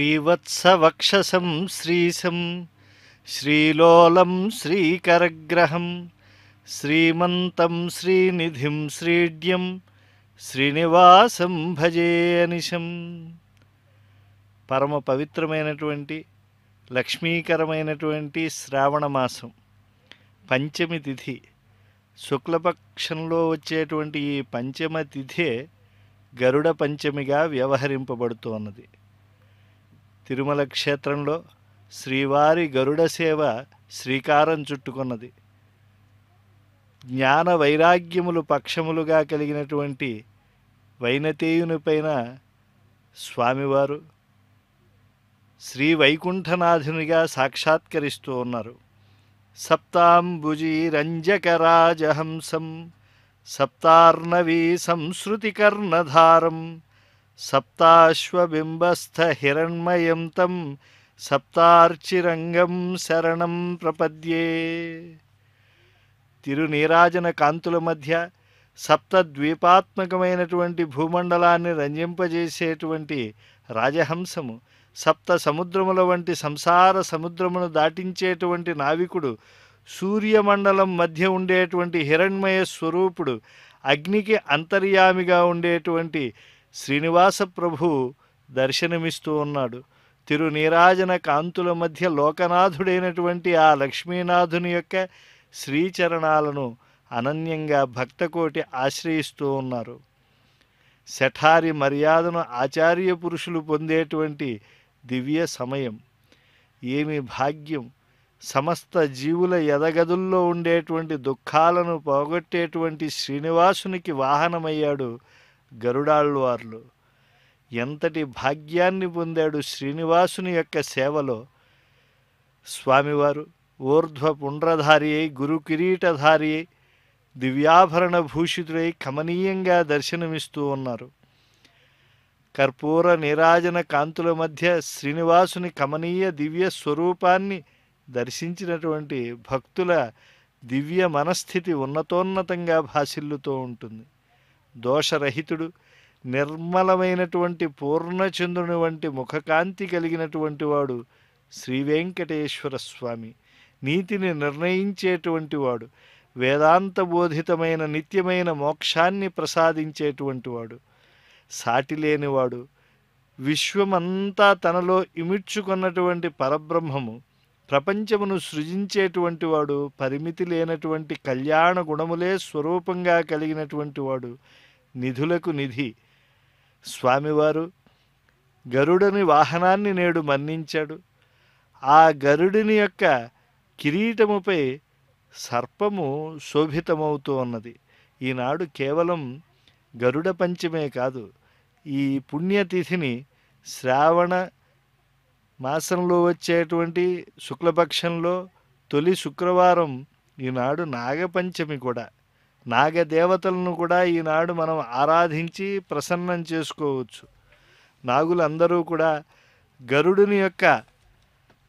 శ్రీవత్సవక్షసం శ్రీశం శ్రీలోలం శ్రీకరగ్రహం శ్రీమంతం శ్రీనిధిం శ్రీడ్యం శ్రీనివాసం భజే అనిశం. పరమ పవిత్రమైనటువంటి లక్ష్మీకరమైనటువంటి శ్రావణ మాసం పంచమి తిథి శుక్లపక్షంలో వచ్చేటువంటి ఈ పంచమ తిథే గరుడ పంచమిగా వ్యవహరింపబడుతోన్నది. తిరుమల క్షేత్రంలో శ్రీవారి గరుడ సేవ శ్రీకారం చుట్టుకున్నది. జ్ఞాన వైరాగ్యములు పక్షములుగా కలిగినటువంటి వైనతేయునిపైన స్వామివారు శ్రీ వైకుంఠనాథునిగా సాక్షాత్కరిస్తూ ఉన్నారు. సప్తాంబుజీ రంజకరాజహంసం సప్తార్ణవీ సంశ్రుతికర్ణధారం సప్తాశ్వబింబస్థహిరణ్మయం తం సప్తార్చిరంగం శరణం ప్రపద్యే తిరునీరాజన కాంతుల మధ్య సప్త ద్వీపాత్మకమైనటువంటి భూమండలాన్ని రంజింపజేసేటువంటి రాజహంసము సప్త సముద్రముల వంటి సంసార సముద్రమును దాటించేటువంటి నావికుడు సూర్యమండలం మధ్య ఉండేటువంటి హిరణ్మయ స్వరూపుడు అగ్నికి అంతర్యామిగా ఉండేటువంటి శ్రీనివాస ప్రభు దర్శనమిస్తూ ఉన్నాడు. తిరునీరాజన కాంతుల మధ్య లోకనాథుడైనటువంటి ఆ లక్ష్మీనాథుని యొక్క శ్రీచరణాలను అనన్యంగా భక్తకోటి ఆశ్రయిస్తూ ఉన్నారు. శఠారి మర్యాదను ఆచార్య పురుషులు పొందేటువంటి దివ్య సమయం. ఏమి భాగ్యం? సమస్త జీవుల ఎదగదుల్లో ఉండేటువంటి దుఃఖాలను పోగొట్టేటువంటి శ్రీనివాసునికి వాహనమయ్యాడు గరుడాళ్ళవార్లు ఎంతటి భాగ్యాన్ని పొందాడు శ్రీనివాసుని యొక్క సేవలో? స్వామివారు ఊర్ధ్వ పుండ్రధారి అయి గురు కిరీటధారి అయి దివ్యాభరణ భూషితుడై కమనీయంగా దర్శనమిస్తూ ఉన్నారు. కర్పూర నీరాజన కాంతుల మధ్య శ్రీనివాసుని కమనీయ దివ్య స్వరూపాన్ని దర్శించినటువంటి భక్తుల దివ్య మనస్థితి ఉన్నతోన్నతంగా భాసిల్లుతూ ఉంటుంది. దోషరహితుడు నిర్మలమైనటువంటి పూర్ణచంద్రుని వంటి ముఖకాంతి కలిగినటువంటి వాడు శ్రీ వెంకటేశ్వర స్వామి. నీతిని నిర్ణయించేటువంటి వాడు వేదాంత బోధితమైన నిత్యమైన మోక్షాన్ని ప్రసాదించేటువంటి వాడు. సాటి లేనివాడు విశ్వమంతా తనలో ఇమిడ్చుకున్నటువంటి పరబ్రహ్మము ప్రపంచమును సృజించేటువంటి వాడు పరిమితి లేనటువంటి కళ్యాణ గుణములే స్వరూపంగా కలిగినటువంటి వాడు నిధులకు నిధి. స్వామివారు గరుడని వాహనాన్ని నేడు మన్నించాడు. ఆ గరుడిని యొక్క కిరీటముపై సర్పము శోభితమవుతూ ఉన్నది. ఈనాడు కేవలం గరుడ పంచమే కాదు ఈ పుణ్యతిథిని శ్రావణ మాసంలో వచ్చేటువంటి శుక్లపక్షంలో తొలి శుక్రవారం ఈనాడు నాగపంచమి కూడా. నాగదేవతలను కూడా ఈనాడు మనం ఆరాధించి ప్రసన్నం చేసుకోవచ్చు. నాగులందరూ కూడా గరుడుని యొక్క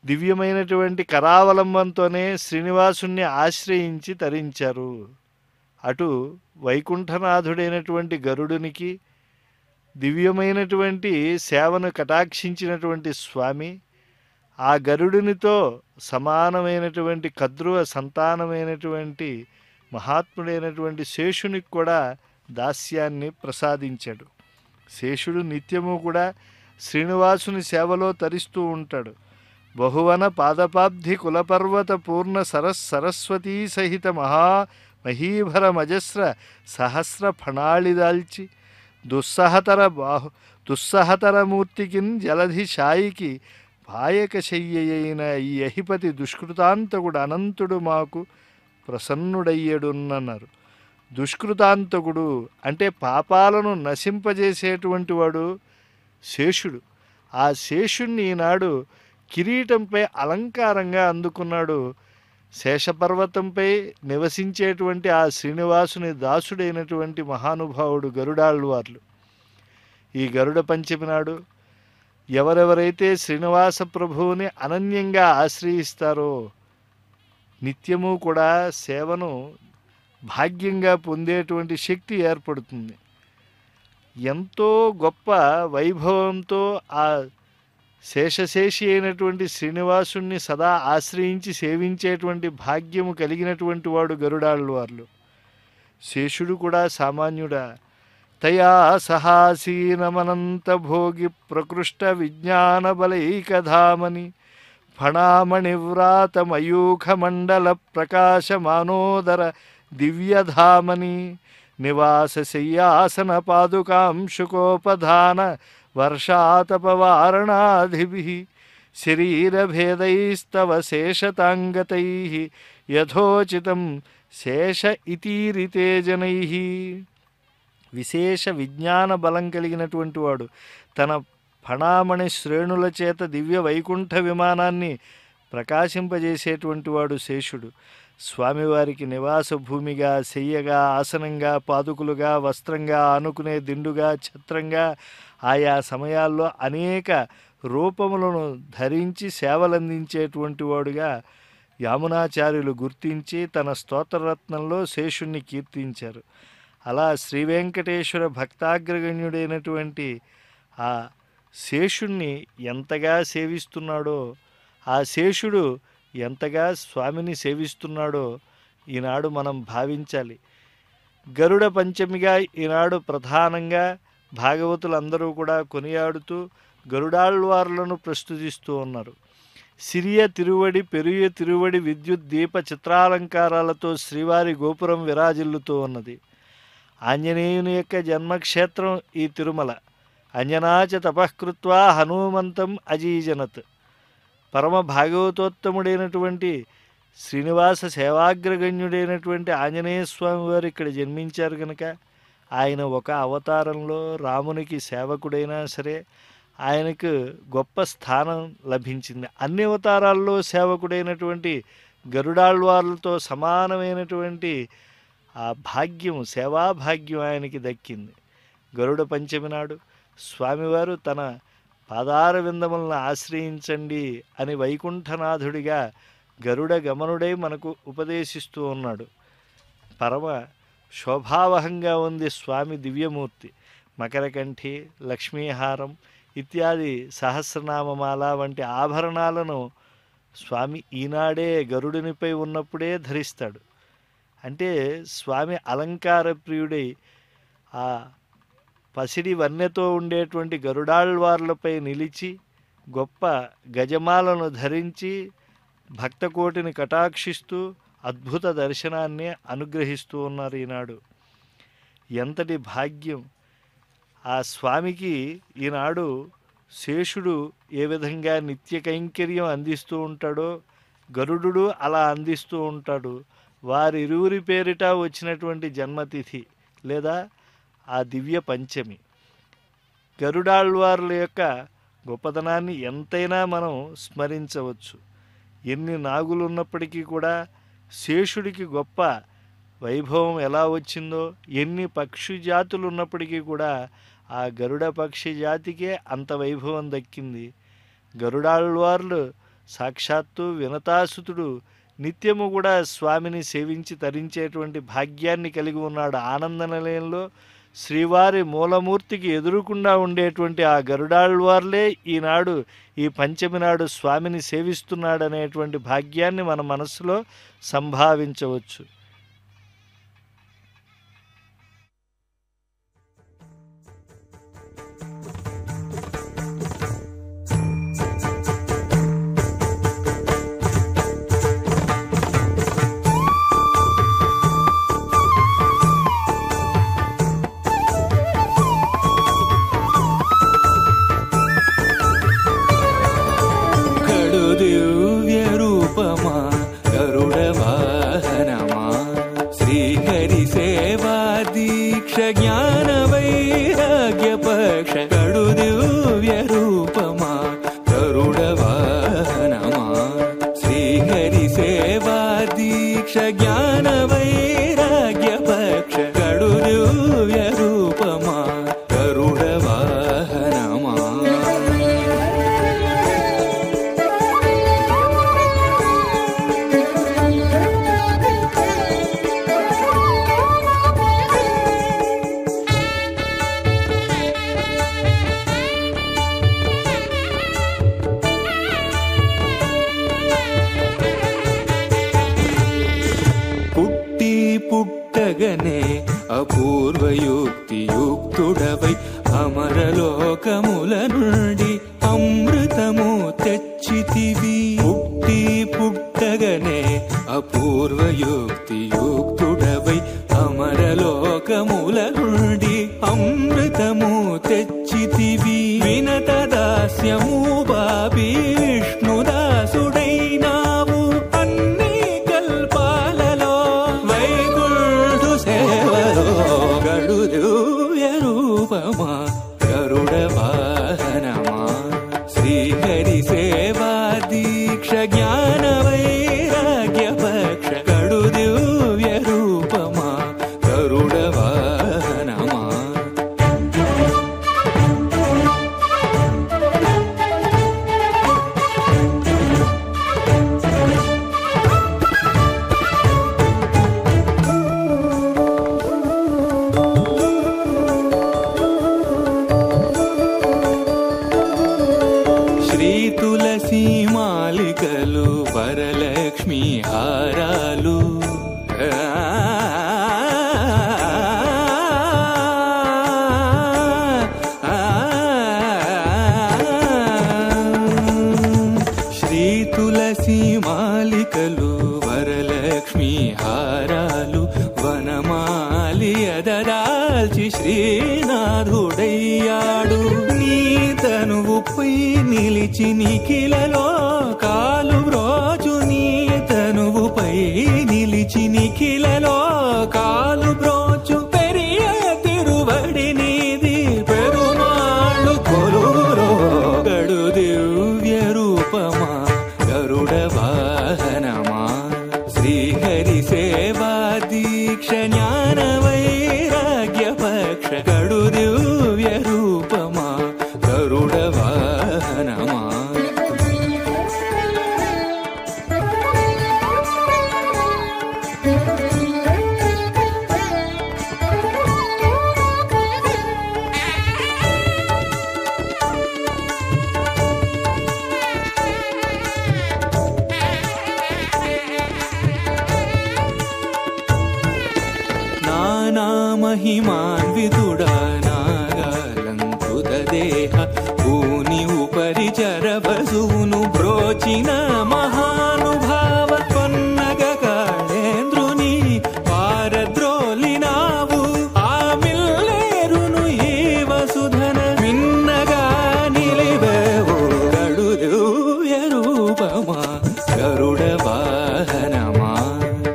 దివ్యమైనటువంటి కరావలంబంతోనే శ్రీనివాసుణ్ణి ఆశ్రయించి తరించారు. అటు వైకుంఠనాథుడైనటువంటి గరుడునికి దివ్యమైనటువంటి సేవను కటాక్షించినటువంటి స్వామి ఆ గరుడునితో సమానమైనటువంటి కద్రువ సంతానమైనటువంటి మహాత్ముడైనటువంటి శేషునికి కూడా దాస్యాన్ని ప్రసాదించాడు. శేషుడు నిత్యము కూడా శ్రీనివాసుని సేవలో తరిస్తూ ఉంటాడు. బహువన పాదపాబ్ధి కులపర్వత పూర్ణ సరస్ సరస్వతీ సహిత మహా మహీభర మజస్ర సహస్ర ఫణాళిదాల్చి దుస్సహతర బాహు దుస్సహతర మూర్తికి జలధి షాయికి పాయక శయ్యయైన ఈ అహిపతి దుష్కృతాంతకుడు అనంతుడు మాకు ప్రసన్నుడయ్యడున్నన్నారు దుష్కృతాంతకుడు అంటే పాపాలను నశింపజేసేటువంటి వాడు శేషుడు. ఆ శేషుణ్ణి ఈనాడు కిరీటంపై అలంకారంగా అందుకున్నాడు శేషపర్వతంపై నివసించేటువంటి ఆ శ్రీనివాసుని దాసుడైనటువంటి మహానుభావుడు గరుడాళ్వార్లు ఈ గరుడ పంచమి నాడు ఎవరెవరైతే శ్రీనివాస ప్రభువుని అనన్యంగా ఆశ్రయిస్తారో నిత్యము కూడా సేవను భాగ్యంగా పొందేటువంటి శక్తి ఏర్పడుతుంది. ఎంతో గొప్ప వైభవంతో ఆ శేషశేషి అయినటువంటి శ్రీనివాసుణ్ణి సదా ఆశ్రయించి సేవించేటువంటి భాగ్యము కలిగినటువంటి వాడు గరుడాళ్ళవార్లు శేషుడు కూడా సామాన్యుడా. తయా సహాసీనమనంత భోగి ప్రకృష్ట విజ్ఞాన బలైకధామని ఫణామణివ్రాత మయూఖమండల ప్రకాశమానోదర దివ్యధామని నివాస శయ్యాసన పాదుకాంశుకోపధాన వర్షాతపవారణాధిభి శరీరభేదైస్తవ శేషతాంగతై యథోచితం శేష ఇతీరితే జనై విశేష విజ్ఞాన బలం కలిగినటువంటి వాడు తన ఫణామణి శ్రేణుల చేత దివ్య వైకుంఠ విమానాన్ని ప్రకాశింపజేసేటువంటి వాడు శేషుడు. స్వామివారికి నివాస భూమిగా శయ్యగా ఆసనంగా పాదుకులుగా వస్త్రంగా ఆనుకునే దిండుగా ఛత్రంగా ఆయా సమయాల్లో అనేక రూపములను ధరించి సేవలందించేటువంటి వాడుగా యామునాచార్యులు గుర్తించి తన స్తోత్రరత్నంలో శేషుణ్ణి కీర్తించారు. అలా శ్రీ వెంకటేశ్వర భక్తాగ్రగణ్యుడైనటువంటి ఆ శేషుణ్ణి ఎంతగా సేవిస్తున్నాడో ఆ శేషుడు ఎంతగా స్వామిని సేవిస్తున్నాడో ఈనాడు మనం భావించాలి. గరుడ పంచమిగా ఈనాడు ప్రధానంగా భాగవతులందరూ కూడా కొనియాడుతూ గరుడాళ్వార్లను ప్రస్తుతిస్తూ ఉన్నారు. సిరియ తిరువడి పెరియ తిరువడి విద్యుత్ దీప చిత్రాలంకారాలతో శ్రీవారి గోపురం విరాజిల్లుతూ ఉన్నది. ఆంజనేయుని యొక్క జన్మక్షేత్రం ఈ తిరుమల. అంజనాచ తపఃకృత్వా హనుమంతం అజీజనత్. పరమ భాగవతోత్తముడైనటువంటి శ్రీనివాస సేవాగ్రగణ్యుడైనటువంటి ఆంజనేయ స్వామి వారు ఇక్కడ జన్మించారు కనుక ఆయన ఒక అవతారంలో రామునికి సేవకుడైనా సరే ఆయనకు గొప్ప స్థానం లభించింది. అన్ని అవతారాల్లో సేవకుడైనటువంటి గరుడాళ్వార్లతో సమానమైనటువంటి ఆ భాగ్యం సేవాభాగ్యం ఆయనకి దక్కింది. గరుడ పంచమి నాడు స్వామివారు తన పాదార విందములను ఆశ్రయించండి అని వైకుంఠనాథుడిగా గరుడ గమనుడై మనకు ఉపదేశిస్తూ ఉన్నాడు. పరమ శోభావహంగా ఉంది స్వామి దివ్యమూర్తి. మకరకంఠి లక్ష్మీహారం ఇత్యాది సహస్రనామమాల వంటి ఆభరణాలను స్వామి ఈనాడే గరుడునిపై ఉన్నప్పుడే ధరిస్తాడు. అంటే స్వామి అలంకార ప్రియుడై ఆ పసిడి వన్నెతో ఉండేటువంటి గరుడాళ్వార్లపై నిలిచి గొప్ప గజమాలను ధరించి భక్తకోటిని కటాక్షిస్తూ అద్భుత దర్శనాన్ని అనుగ్రహిస్తూ ఉన్నారు ఈనాడు. ఎంతటి భాగ్యం! ఆ స్వామికి ఈనాడు శేషుడు ఏ విధంగా నిత్య కైంకర్యం అందిస్తూ ఉంటాడో గరుడు అలా అందిస్తూ ఉంటాడు. వారిరువురి పేరిట వచ్చినటువంటి జన్మతిథి లేదా ఆ దివ్య పంచమి. గరుడాళ్వార్ల యొక్క గొప్పతనాన్ని ఎంతైనా మనం స్మరించవచ్చు. ఎన్ని నాగులు ఉన్నప్పటికీ కూడా శేషుడికి గొప్ప వైభవం ఎలా వచ్చిందో ఎన్ని పక్షి జాతులు ఉన్నప్పటికీ కూడా ఆ గరుడ పక్షి జాతికే అంత వైభవం దక్కింది. గరుడాళ్వార్లు సాక్షాత్తు వినతాసుతుడు నిత్యము కూడా స్వామిని సేవించి తరించేటువంటి భాగ్యాన్ని కలిగి ఉన్నాడు ఆనంద నిలయంలో శ్రీవారి మూలమూర్తికి ఎదురుకుండా ఉండేటువంటి ఆ గరుడాళ్వార్లే ఈనాడు ఈ పంచమి నాడు స్వామిని సేవిస్తున్నాడనేటువంటి భాగ్యాన్ని మన మనస్సులో సంభావించవచ్చు.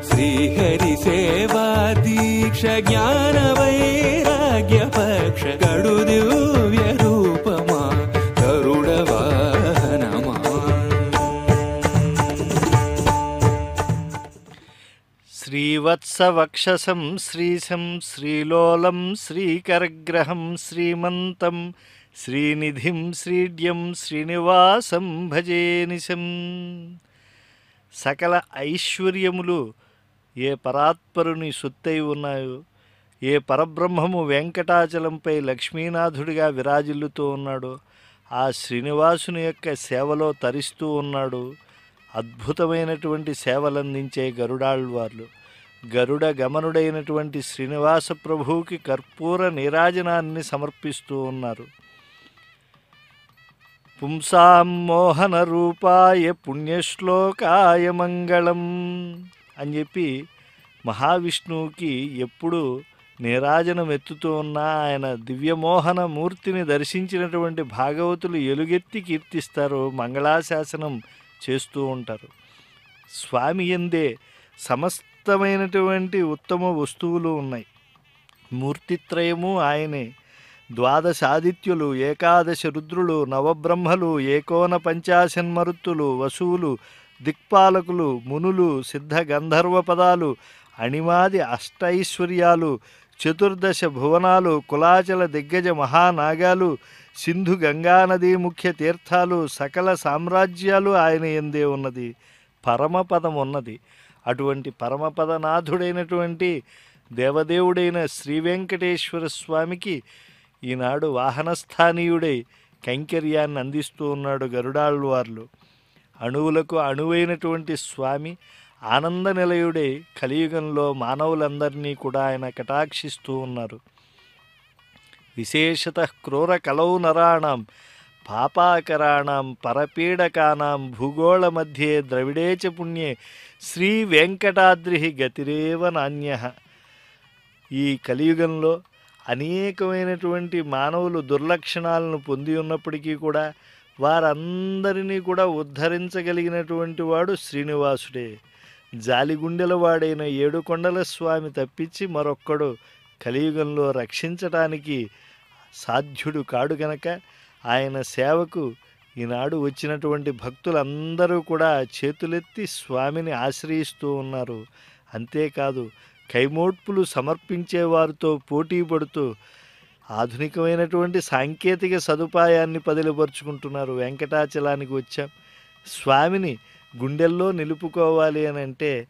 श्रीखरिसेवादीक्षपक्षुदेव्यरूपडवाह नमः श्रीवत्सवक्षसं श्रीशं श्रीलोलं श्रीकरग्रहं श्रीमन्तम् శ్రీనిధిం శ్రీడ్యం శ్రీనివాసం భజే నిశం. సకల ఐశ్వర్యములు ఏ పరాత్పరుని సొత్తై ఉన్నాయో ఏ పరబ్రహ్మము వెంకటాచలంపై లక్ష్మీనాథుడిగా విరాజిల్లుతూ ఉన్నాడో ఆ శ్రీనివాసుని యొక్క సేవలో తరిస్తూ ఉన్నాడు. అద్భుతమైనటువంటి సేవలందించే గరుడాళ్వార్లు. గరుడ గమనుడైనటువంటి శ్రీనివాస ప్రభువుకి కర్పూర నీరాజనాన్ని సమర్పిస్తూ ఉన్నారు. పుంసాం మోహన రూపాయ పుణ్యశ్లోకాయ మంగళం అని చెప్పి మహావిష్ణువుకి ఎప్పుడు నీరాజనం ఎత్తుతూ ఉన్న ఆయన దివ్యమోహన మూర్తిని దర్శించినటువంటి భాగవతులు ఎలుగెత్తి కీర్తిస్తారు మంగళాశాసనం చేస్తూ ఉంటారు. స్వామి ఎందే సమస్తమైనటువంటి ఉత్తమ వస్తువులు ఉన్నాయి. మూర్తిత్రయము ఆయనే. ద్వాదశాదిత్యులు ఏకాదశ రుద్రులు నవబ్రహ్మలు ఏకోన పంచాశన్మరుత్తులు వసువులు దిక్పాలకులు మునులు సిద్ధ గంధర్వ పదాలు అణిమాది అష్టైశ్వర్యాలు చతుర్దశ భువనాలు కులాచల దిగ్గజ మహానాగాలు సింధు గంగానది ముఖ్య తీర్థాలు సకల సామ్రాజ్యాలు ఆయన ఎందే ఉన్నది. పరమపదం ఉన్నది అటువంటి పరమపదనాథుడైనటువంటి దేవదేవుడైన శ్రీ వెంకటేశ్వర స్వామికి ఈనాడు వాహనస్థానీయుడై కైంకర్యాన్ని అందిస్తూ ఉన్నాడు గరుడాళ్వార్లు అణువులకు అణువైనటువంటి స్వామి ఆనంద నిలయుడే కలియుగంలో మానవులందరినీ కూడా ఆయన కటాక్షిస్తూ ఉన్నారు. విశేషత క్రూర కలౌ నరాణం పాపాకరాణం పరపీడకానాం భూగోళ మధ్యే ద్రవిడే చ పుణ్యే శ్రీ వెంకటాద్రి గతిరేవ నాణ్య. ఈ కలియుగంలో అనేకమైనటువంటి మానవులు దుర్లక్షణాలను పొంది ఉన్నప్పటికీ కూడా వారందరినీ కూడా ఉద్ధరించగలిగినటువంటి వాడు శ్రీనివాసుడే. జాలిగుండెల వాడైన ఏడుకొండల స్వామి తప్పించి మరొక్కడు కలియుగంలో రక్షించటానికి సాధ్యుడు కాడు గనక ఆయన సేవకు ఈనాడు వచ్చినటువంటి భక్తులందరూ కూడా చేతులెత్తి స్వామిని ఆశ్రయిస్తూ ఉన్నారు. అంతేకాదు కైమోడ్పులు సమర్పించే వారితో పోటీ పడుతూ ఆధునికమైనటువంటి సాంకేతిక సదుపాయాన్ని పదిలపరుచుకుంటున్నారు. వెంకటాచలానికి వచ్చాం. స్వామిని గుండెల్లో నిలుపుకోవాలి అని అంటే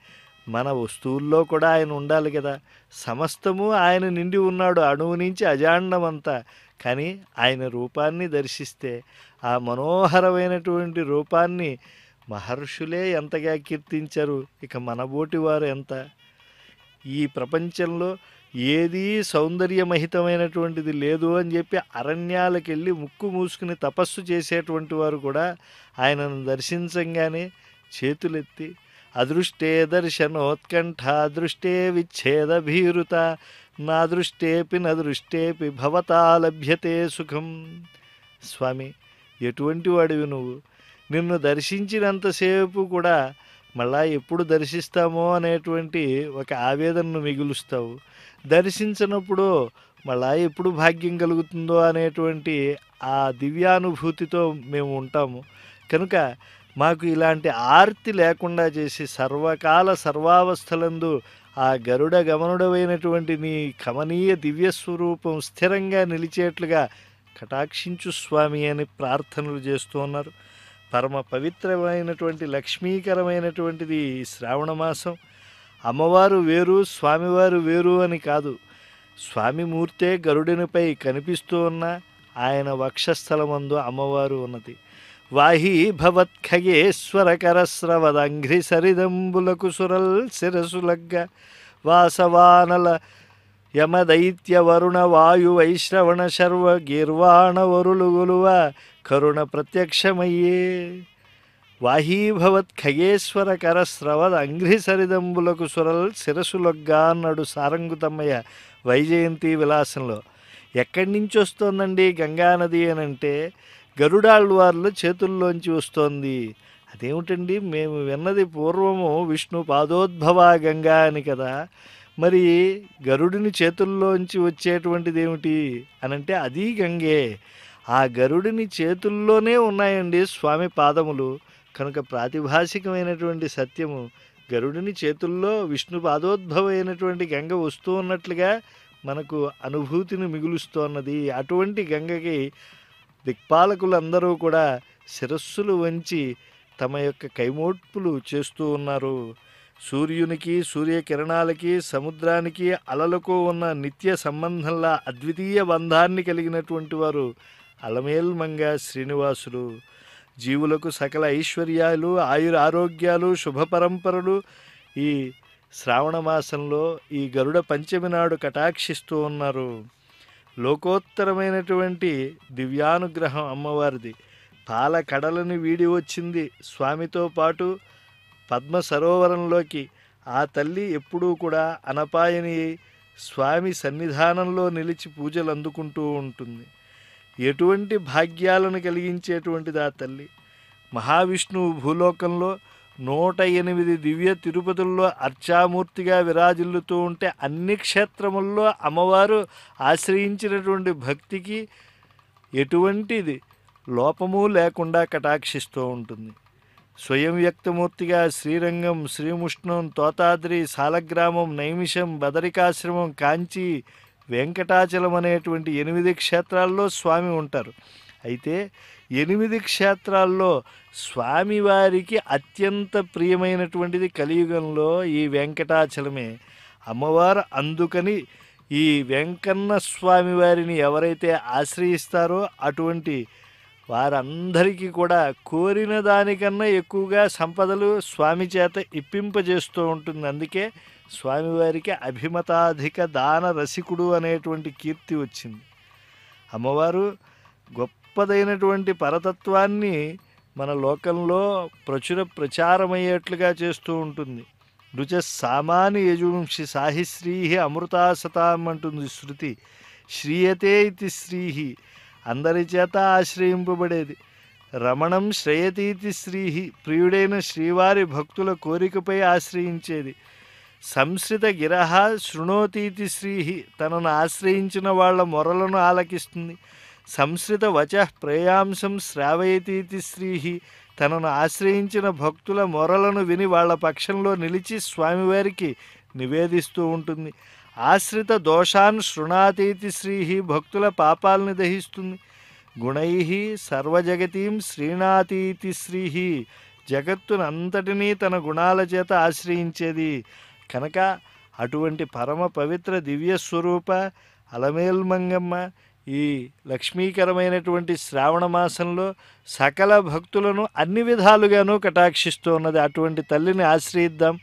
మన వస్తువుల్లో కూడా ఆయన ఉండాలి కదా. సమస్తము ఆయన నిండి ఉన్నాడు. అణువు నుంచి అజాండమంతా కానీ ఆయన రూపాన్ని దర్శిస్తే ఆ మనోహరమైనటువంటి రూపాన్ని మహర్షులే ఎంతగా కీర్తించారు? ఇక మనబోటి వారు ఎంత? ఈ ప్రపంచంలో ఏదీ సౌందర్యమహితమైనటువంటిది లేదు అని చెప్పి అరణ్యాలకు వెళ్ళి ముక్కు మూసుకుని తపస్సు చేసేటువంటి వారు కూడా ఆయనను దర్శించంగానే చేతులెత్తి అదృష్టే దర్శనోత్కంఠ దృష్టే విచ్ఛేద భీరుత నా దృష్టేపి నదృష్టేపి భవతా లభ్యతే సుఖం. స్వామి ఎటువంటి వాడివి నువ్వు? నిన్ను దర్శించినంతసేపు కూడా మళ్ళా ఎప్పుడు దర్శిస్తామో అనేటువంటి ఒక ఆవేదనను మిగులుస్తావు. దర్శించినప్పుడు మళ్ళా ఎప్పుడు భాగ్యం కలుగుతుందో అనేటువంటి ఆ దివ్యానుభూతితో మేము ఉంటాము. కనుక మాకు ఇలాంటి ఆర్తి లేకుండా చేసి సర్వకాల సర్వావస్థలందు ఆ గరుడ గమనుడమైనటువంటి నీ కమనీయ దివ్య స్వరూపం స్థిరంగా నిలిచేట్లుగా కటాక్షించు స్వామి అని ప్రార్థనలు చేస్తూ ఉన్నారు. పరమ పవిత్రమైనటువంటి లక్ష్మీకరమైనటువంటిది శ్రావణ మాసం. అమ్మవారు వేరు స్వామివారు వేరు అని కాదు. స్వామి మూర్తే గరుడినిపై కనిపిస్తూ ఉన్న ఆయన వక్షస్థలమందు అమ్మవారు ఉన్నది. వాహీ భవత్ఖగేశ్వరకరస్రవదంఘ్రి సరిదంబులకు సురల్ శిరసులగ్గ వాసవానల యమదైత్య వరుణ వాయు వైశ్రవణ శర్వ గీర్వాణ వరులు గొలువ కరుణ ప్రత్యక్షమయ్యే వాహీభవత్ ఖగేశ్వర కరస్రవద అంఘ్రి సరిదంబులకు సురల్ శిరసులొగ్గా అన్నాడు సారంగుతమ్మయ్య వైజయంతి విలాసంలో. ఎక్కడి నుంచి వస్తోందండి గంగానది అని అంటే గరుడాళ్వార్ల చేతుల్లోంచి వస్తోంది. అదేమిటండి? మేము విన్నది పూర్వము విష్ణు పాదోద్భవ గంగా అని కదా. మరి గరుడిని చేతుల్లోంచి వచ్చేటువంటిది ఏమిటి అనంటే అది గంగే. ఆ గరుడిని చేతుల్లోనే ఉన్నాయండి స్వామి పాదములు. కనుక ప్రాతిభాషికమైనటువంటి సత్యము గరుడిని చేతుల్లో విష్ణు పాదోద్భవమైనటువంటి గంగ వస్తూ ఉన్నట్లుగా మనకు అనుభూతిని మిగులుస్తోన్నది. అటువంటి గంగకి దిక్పాలకులందరూ కూడా శిరస్సులు వంచి తమ యొక్క కైమోడ్పులు చేస్తూ ఉన్నారు. సూర్యునికి సూర్యకిరణాలకి సముద్రానికి అలలకు ఉన్న నిత్య సంబంధంలా అద్వితీయ బంధాన్ని కలిగినటువంటి వారు అలమేల్మంగ శ్రీనివాసులు. జీవులకు సకల ఐశ్వర్యాలు ఆయుర ఆరోగ్యాలు శుభ పరంపరలు ఈ శ్రావణ మాసంలో ఈ గరుడ పంచమి నాడు కటాక్షిస్తూ ఉన్నారు. లోకోత్తరమైనటువంటి దివ్యానుగ్రహం అమ్మవారిది. పాల కడలని వీడి వచ్చింది. స్వామితో పాటు పద్మ సరోవరంలోకి ఆ తల్లి ఎప్పుడూ కూడా అనపాయని స్వామి సన్నిధానంలో నిలిచి పూజలు అందుకుంటూ ఉంటుంది. ఎటువంటి భాగ్యాలను కలిగించేటువంటిది ఆ తల్లి? మహావిష్ణువు భూలోకంలో నూట ఎనిమిది దివ్య తిరుపతుల్లో అర్చామూర్తిగా విరాజిల్లుతూ ఉంటే అన్ని క్షేత్రముల్లో అమ్మవారు ఆశ్రయించినటువంటి భక్తికి ఎటువంటిది లోపము లేకుండా కటాక్షిస్తూ ఉంటుంది. స్వయం వ్యక్తమూర్తిగా శ్రీరంగం శ్రీముష్ణం తోతాద్రి సాలగ్రామం నైమిషం బదరికాశ్రమం కాంచి వెంకటాచలం అనేటువంటి ఎనిమిది క్షేత్రాల్లో స్వామి ఉంటారు. అయితే ఎనిమిది క్షేత్రాల్లో స్వామివారికి అత్యంత ప్రియమైనటువంటిది కలియుగంలో ఈ వెంకటాచలమే. అమ్మవారు అందుకని ఈ వెంకన్న స్వామివారిని ఎవరైతే ఆశ్రయిస్తారో అటువంటి వారందరికీ కూడా కోరిన దానికన్నా ఎక్కువగా సంపదలు స్వామి చేత ఇప్పింపజేస్తూ ఉంటుంది. అందుకే స్వామివారికి అభిమతాధిక దాన రసికుడు అనేటువంటి కీర్తి వచ్చింది. అమ్మవారు గొప్పదైనటువంటి పరతత్వాన్ని మన లోకంలో ప్రచుర ప్రచారమయ్యేట్లుగా చేస్తూ ఉంటుంది. రుచ సామాన్య యజువంశి సాహిశ్రీహి అమృతాసతాం అంటుంది శృతి. శ్రీయతే ఇది శ్రీహి. అందరి చేత ఆశ్రయింపబడేది. రమణం శ్రేయతీతి శ్రీహి ప్రియుడైన శ్రీవారి భక్తుల కోరికపై ఆశ్రయించేది. సంశ్రిత గిరహ శృణోతీతి శ్రీహి తనను ఆశ్రయించిన వాళ్ళ మొరలను ఆలకిస్తుంది. సంశ్రిత వచ ప్రేయాంశం శ్రావయతీతి శ్రీహి తనను ఆశ్రయించిన భక్తుల మొరలను విని వాళ్ళ పక్షంలో నిలిచి స్వామివారికి నివేదిస్తూ ఉంటుంది. ఆశ్రిత దోషాన్ శృణాతీతి శ్రీహి భక్తుల పాపాలని దహిస్తుంది. గుణై సర్వజగతీం శ్రీనాతీతి శ్రీహి జగత్తునంతటినీ తన గుణాల చేత ఆశ్రయించేది. కనుక అటువంటి పరమ పవిత్ర దివ్య స్వరూప అలమేల్మంగమ్మ ఈ లక్ష్మీకరమైనటువంటి శ్రావణ మాసంలో సకల భక్తులను అన్ని విధాలుగాను కటాక్షిస్తూ ఉన్నది. అటువంటి తల్లిని ఆశ్రయిద్దాం.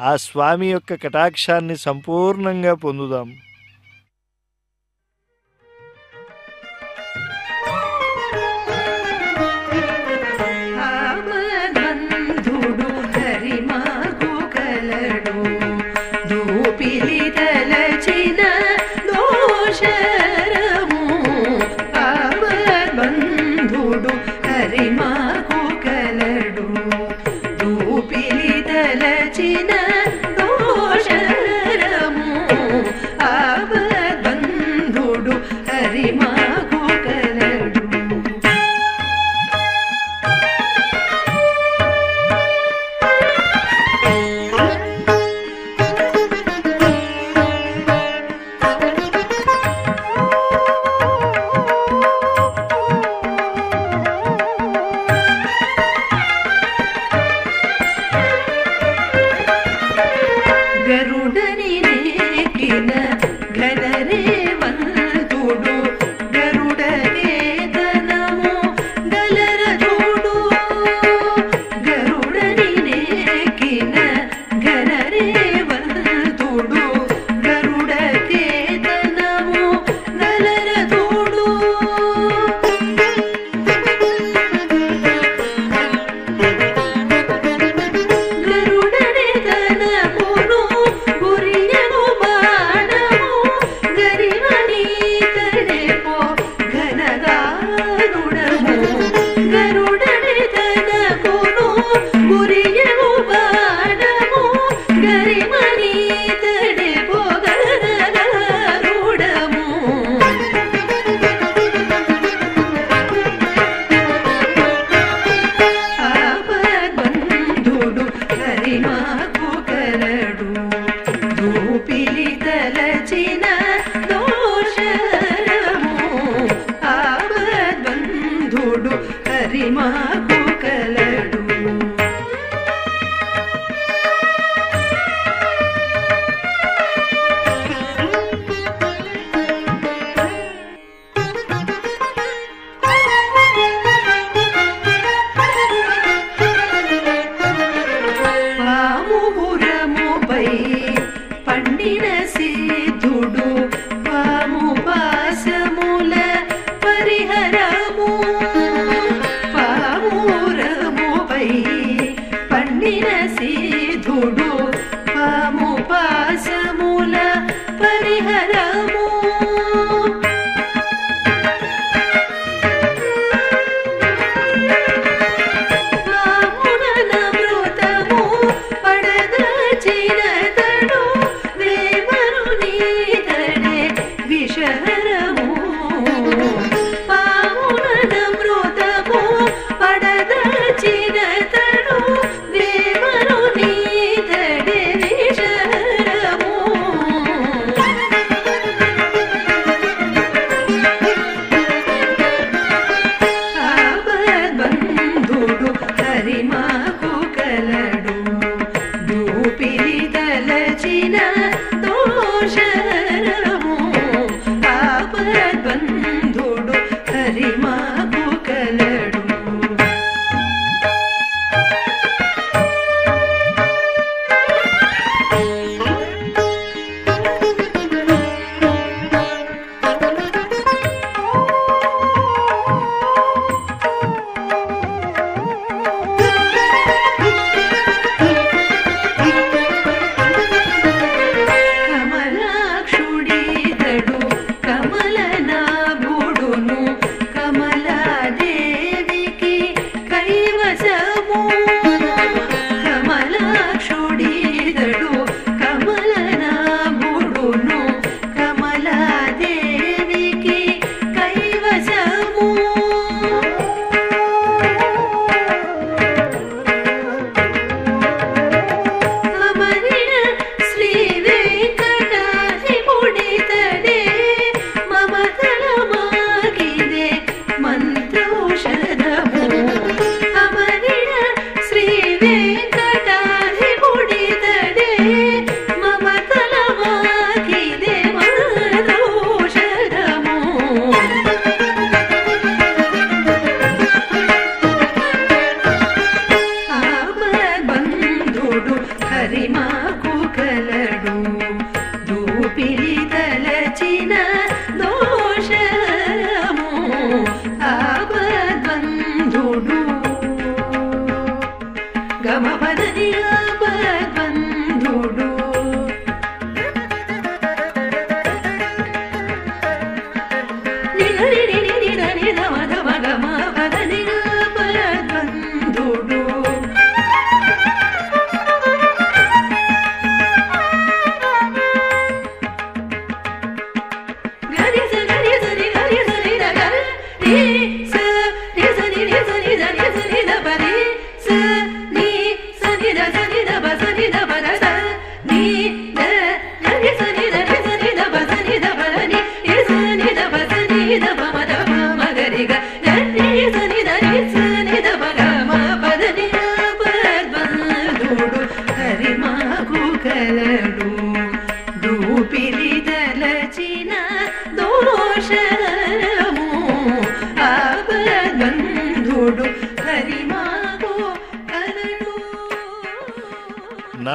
ఆ స్వామి యొక్క కటాక్షాన్ని సంపూర్ణంగా పొందుదాం.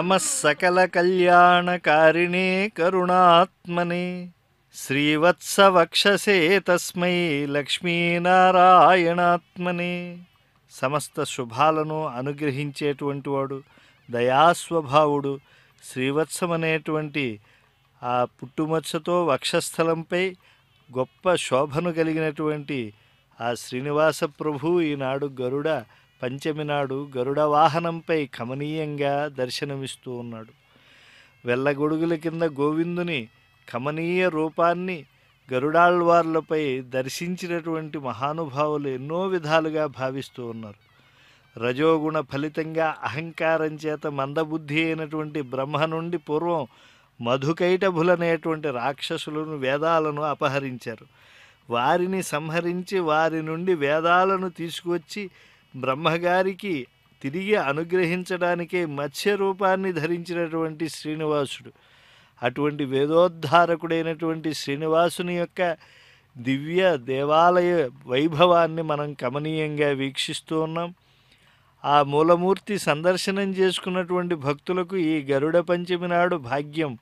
నమ సకల కళ్యాణకారిణే కరుణాత్మనే. శ్రీవత్సవక్షసే తస్మై లక్ష్మీనారాయణాత్మనే. సమస్త శుభాలను అనుగ్రహించేటువంటి వాడు దయాస్వభావుడు శ్రీవత్సమనేటువంటి ఆ పుట్టుమచ్చతో వక్షస్థలంపై గొప్ప శోభను కలిగినటువంటి ఆ శ్రీనివాస ప్రభు ఈనాడు గరుడ పంచమి నాడు గరుడ వాహనంపై కమనీయంగా దర్శనమిస్తూ ఉన్నాడు. వెళ్ళగొడుగుల కింద గోవిందుని కమనీయ రూపాన్ని గరుడాళ్వార్లపై దర్శించినటువంటి మహానుభావులు ఎన్నో విధాలుగా భావిస్తూ ఉన్నారు. రజోగుణ ఫలితంగా అహంకారం చేత మందబుద్ధి అయినటువంటి బ్రహ్మ నుండి పూర్వం మధుకైటభులనేటువంటి రాక్షసులను వేదాలను అపహరించారు. వారిని సంహరించి వారి నుండి వేదాలను తీసుకువచ్చి బ్రహ్మగారికి తిరిగి అనుగ్రహించడానికే మత్స్య రూపాన్ని ధరించినటువంటి శ్రీనివాసుడు. అటువంటి వేదోద్ధారకుడైనటువంటి శ్రీనివాసుని యొక్క దివ్య దేవాలయ వైభవాన్ని మనం కమనీయంగా వీక్షిస్తూ ఉన్నాం. ఆ మూలమూర్తి సందర్శనం చేసుకున్నటువంటి భక్తులకు ఈ గరుడ పంచమి నాడు భాగ్యం.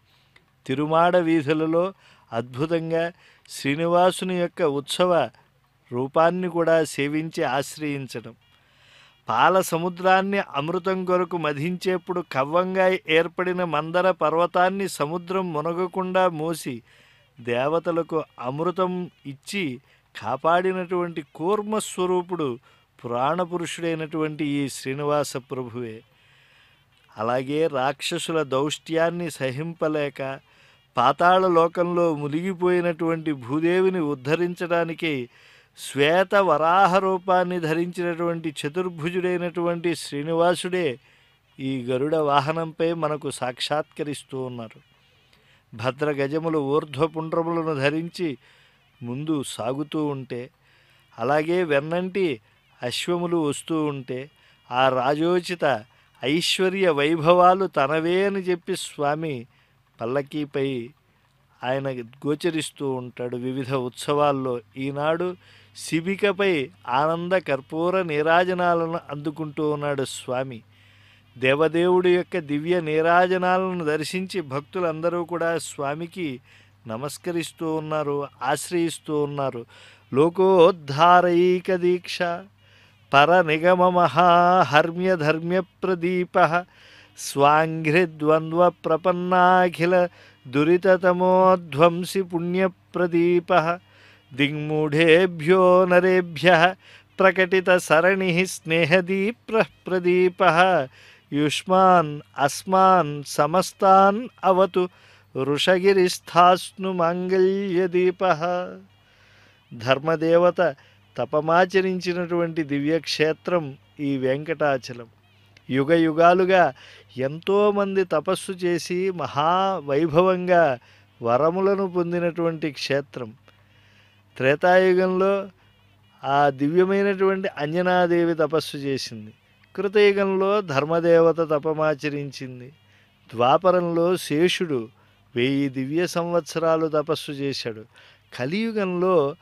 తిరుమాడ వీధులలో అద్భుతంగా శ్రీనివాసుని యొక్క ఉత్సవ రూపాన్ని కూడా సేవించి ఆశ్రయించడం. పాల సముద్రాన్ని అమృతం కొరకు మధించేప్పుడు కవ్వంగా ఏర్పడిన మందర పర్వతాన్ని సముద్రం మునగకుండా మోసి దేవతలకు అమృతం ఇచ్చి కాపాడినటువంటి కూర్మస్వరూపుడు పురాణపురుషుడైనటువంటి ఈ శ్రీనివాస ప్రభువే. అలాగే రాక్షసుల దౌష్ట్యాన్ని సహింపలేక పాతాళ లోకంలో మునిగిపోయినటువంటి భూదేవిని ఉద్ధరించడానికి శ్వేత వరాహ రూపాన్ని ధరించినటువంటి చతుర్భుజుడైనటువంటి శ్రీనివాసుడే ఈ గరుడ వాహనంపై మనకు సాక్షాత్కరిస్తూ ఉన్నారు. భద్ర గజములు ఊర్ధ్వపుండ్రములను ధరించి ముందు సాగుతూ ఉంటే అలాగే వెన్నంటి అశ్వములు వస్తూ ఉంటే ఆ రాజోచిత ఐశ్వర్య వైభవాలు తనవే అని చెప్పి స్వామి పల్లకీపై ఆయన గోచరిస్తూ ఉంటాడు. వివిధ ఉత్సవాల్లో ఈనాడు శిబికపై ఆనంద కర్పూర నీరాజనాలను అందుకుంటూ ఉన్నాడు స్వామి. దేవదేవుడి యొక్క దివ్య నీరాజనాలను దర్శించి భక్తులందరూ కూడా స్వామికి నమస్కరిస్తూ ఉన్నారు ఆశ్రయిస్తూ ఉన్నారు. లోకోద్ధారైక దీక్ష పరనిగమమహాహర్మ్యధర్మ్య ప్రదీప స్వాంఘ్రిద్వంద్వ ప్రపన్నాఖిల దురితతమోధ్వంసి పుణ్యప్రదీప దిగ్మూఢేభ్యో నరేభ్య ప్రకటిత సరణి స్నేహదీప్ర ప్రదీప యుష్మాన్ అస్మాన్ సమస్తాన్ అవతు ఋషగిరిస్థాస్ను మాంగళ్యదీప ధర్మదేవత తపమాచరించినటువంటి దివ్యక్షేత్రం ఈ వెంకటాచలం। యుగ యుగాలుగా ఎంతోమంది తపస్సు చేసి మహావైభవంగా వరములను పొందినటువంటి క్షేత్రం। త్రేతాయుగంలో ఆ దివ్యమైనటువంటి అంజనాదేవి తపస్సు చేసింది. కృతయుగంలో ధర్మదేవత తపమాచరించింది. ద్వాపరంలో శేషుడు వెయ్యి దివ్య సంవత్సరాలు తపస్సు చేశాడు. కలియుగంలో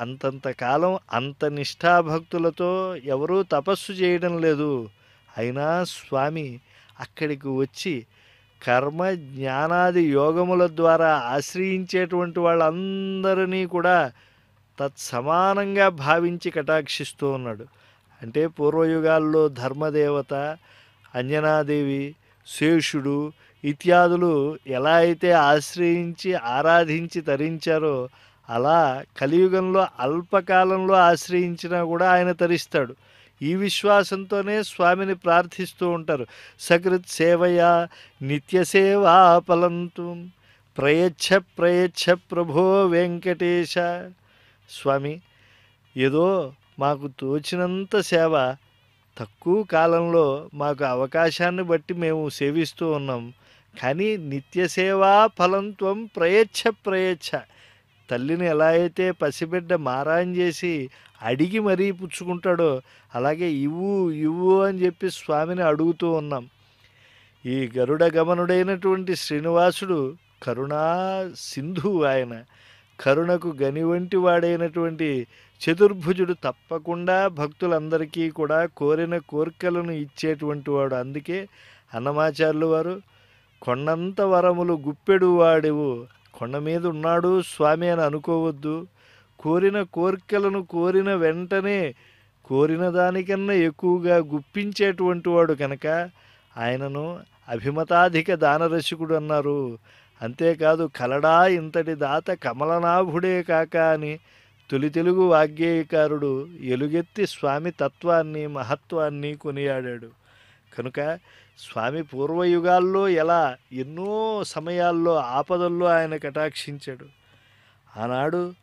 అంతంత కాలం అంత నిష్ఠాభక్తులతో ఎవరూ తపస్సు చేయడం లేదు. అయినా స్వామి అక్కడికి వచ్చి కర్మ జ్ఞానాది యోగముల ద్వారా ఆశ్రయించేటువంటి వాళ్ళందరినీ కూడా తత్సమానంగా భావించి కటాక్షిస్తూ ఉన్నాడు. అంటే పూర్వయుగాల్లో ధర్మదేవత అంజనాదేవి శేషుడు ఇత్యాదులు ఎలా అయితే ఆశ్రయించి ఆరాధించి తరించారో అలా కలియుగంలో అల్పకాలంలో ఆశ్రయించినా కూడా ఆయన తరిస్తాడు. ఈ విశ్వాసంతోనే స్వామిని ప్రార్థిస్తూ ఉంటారు. సకృత్ సేవయా నిత్య సేవా ఫలంతు ప్రయచ్ఛ ప్రయచ్ఛ ప్రభో వెంకటేశ. స్వామి ఏదో మాకు తోచినంత సేవ తక్కువ కాలంలో మాకు అవకాశాన్ని బట్టి మేము సేవిస్తూ ఉన్నాం. కానీ నిత్య సేవా ఫలంత్వం ప్రయచ్ఛ ప్రయచ్ఛ తల్లిని ఎలా అయితే పసిబిడ్డ మారాన్ చేసి అడిగి మరీ పుచ్చుకుంటాడో అలాగే ఇవ్వు ఇవ్వు అని చెప్పి స్వామిని అడుగుతూ ఉన్నాం. ఈ గరుడ గమనుడైనటువంటి శ్రీనివాసుడు కరుణా సింధు ఆయన. కరుణకు గని వంటి వాడైనటువంటి చతుర్భుజుడు తప్పకుండా భక్తులందరికీ కూడా కోరిన కోరికలను ఇచ్చేటువంటి వాడు. అందుకే అన్నమాచార్యులు వారు కొండంత వరములు గుప్పెడు వాడేవు కొండ మీద ఉన్నాడు స్వామి అని అనుకోవద్దు. కోరిన కోరికలను కోరిన వెంటనే కోరిన దానికన్నా ఎక్కువగా గుప్పించేటువంటి వాడు కనుక ఆయనను అభిమతాధిక దానరసికుడు అన్నారు. అంతేకాదు కలడా ఇంతటి దాత కమలనాభుడే కాక అని తొలి తెలుగు వాగ్గేయకారుడు ఎలుగెత్తి స్వామి తత్వాన్ని మహత్వాన్ని కొనియాడాడు. కనుక స్వామి పూర్వయుగాల్లో ఎలా ఎన్నో సమయాల్లో ఆపదల్లో ఆయన కటాక్షించాడు. ఆనాడు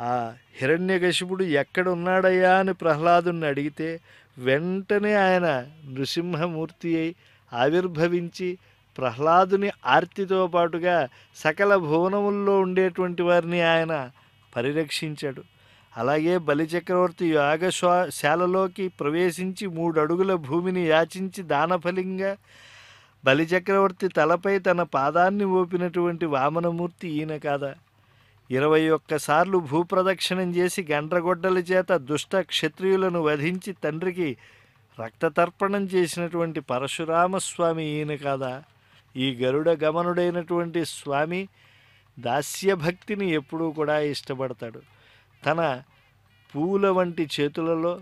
ఆ హిరణ్యకశిపుడు ఎక్కడ ఉన్నాడయ్యా అని ప్రహ్లాదుని అడిగితే వెంటనే ఆయన నృసింహమూర్తి అయి ఆవిర్భవించి ప్రహ్లాదుని ఆర్తితో పాటుగా సకల భువనముల్లో ఉండేటువంటి వారిని ఆయన పరిరక్షించాడు. అలాగే బలిచక్రవర్తి యాగశా- శాలలోకి ప్రవేశించి మూడు అడుగుల భూమిని యాచించి దానఫలింగా బలిచక్రవర్తి తలపై తన పాదాన్ని ఓపినటువంటి వామనమూర్తి ఈయన కాదా? ఇరవై ఒక్కసార్లు భూప్రదక్షిణం చేసి గండ్రగొడ్డల చేత దుష్ట క్షత్రియులను వధించి తండ్రికి రక్తతర్పణం చేసినటువంటి పరశురామస్వామి ఈయన కాదా? ఈ గరుడ గమనుడైనటువంటి స్వామి దాస్యభక్తిని ఎప్పుడూ కూడా ఇష్టపడతాడు. తన పూల వంటి చేతులలో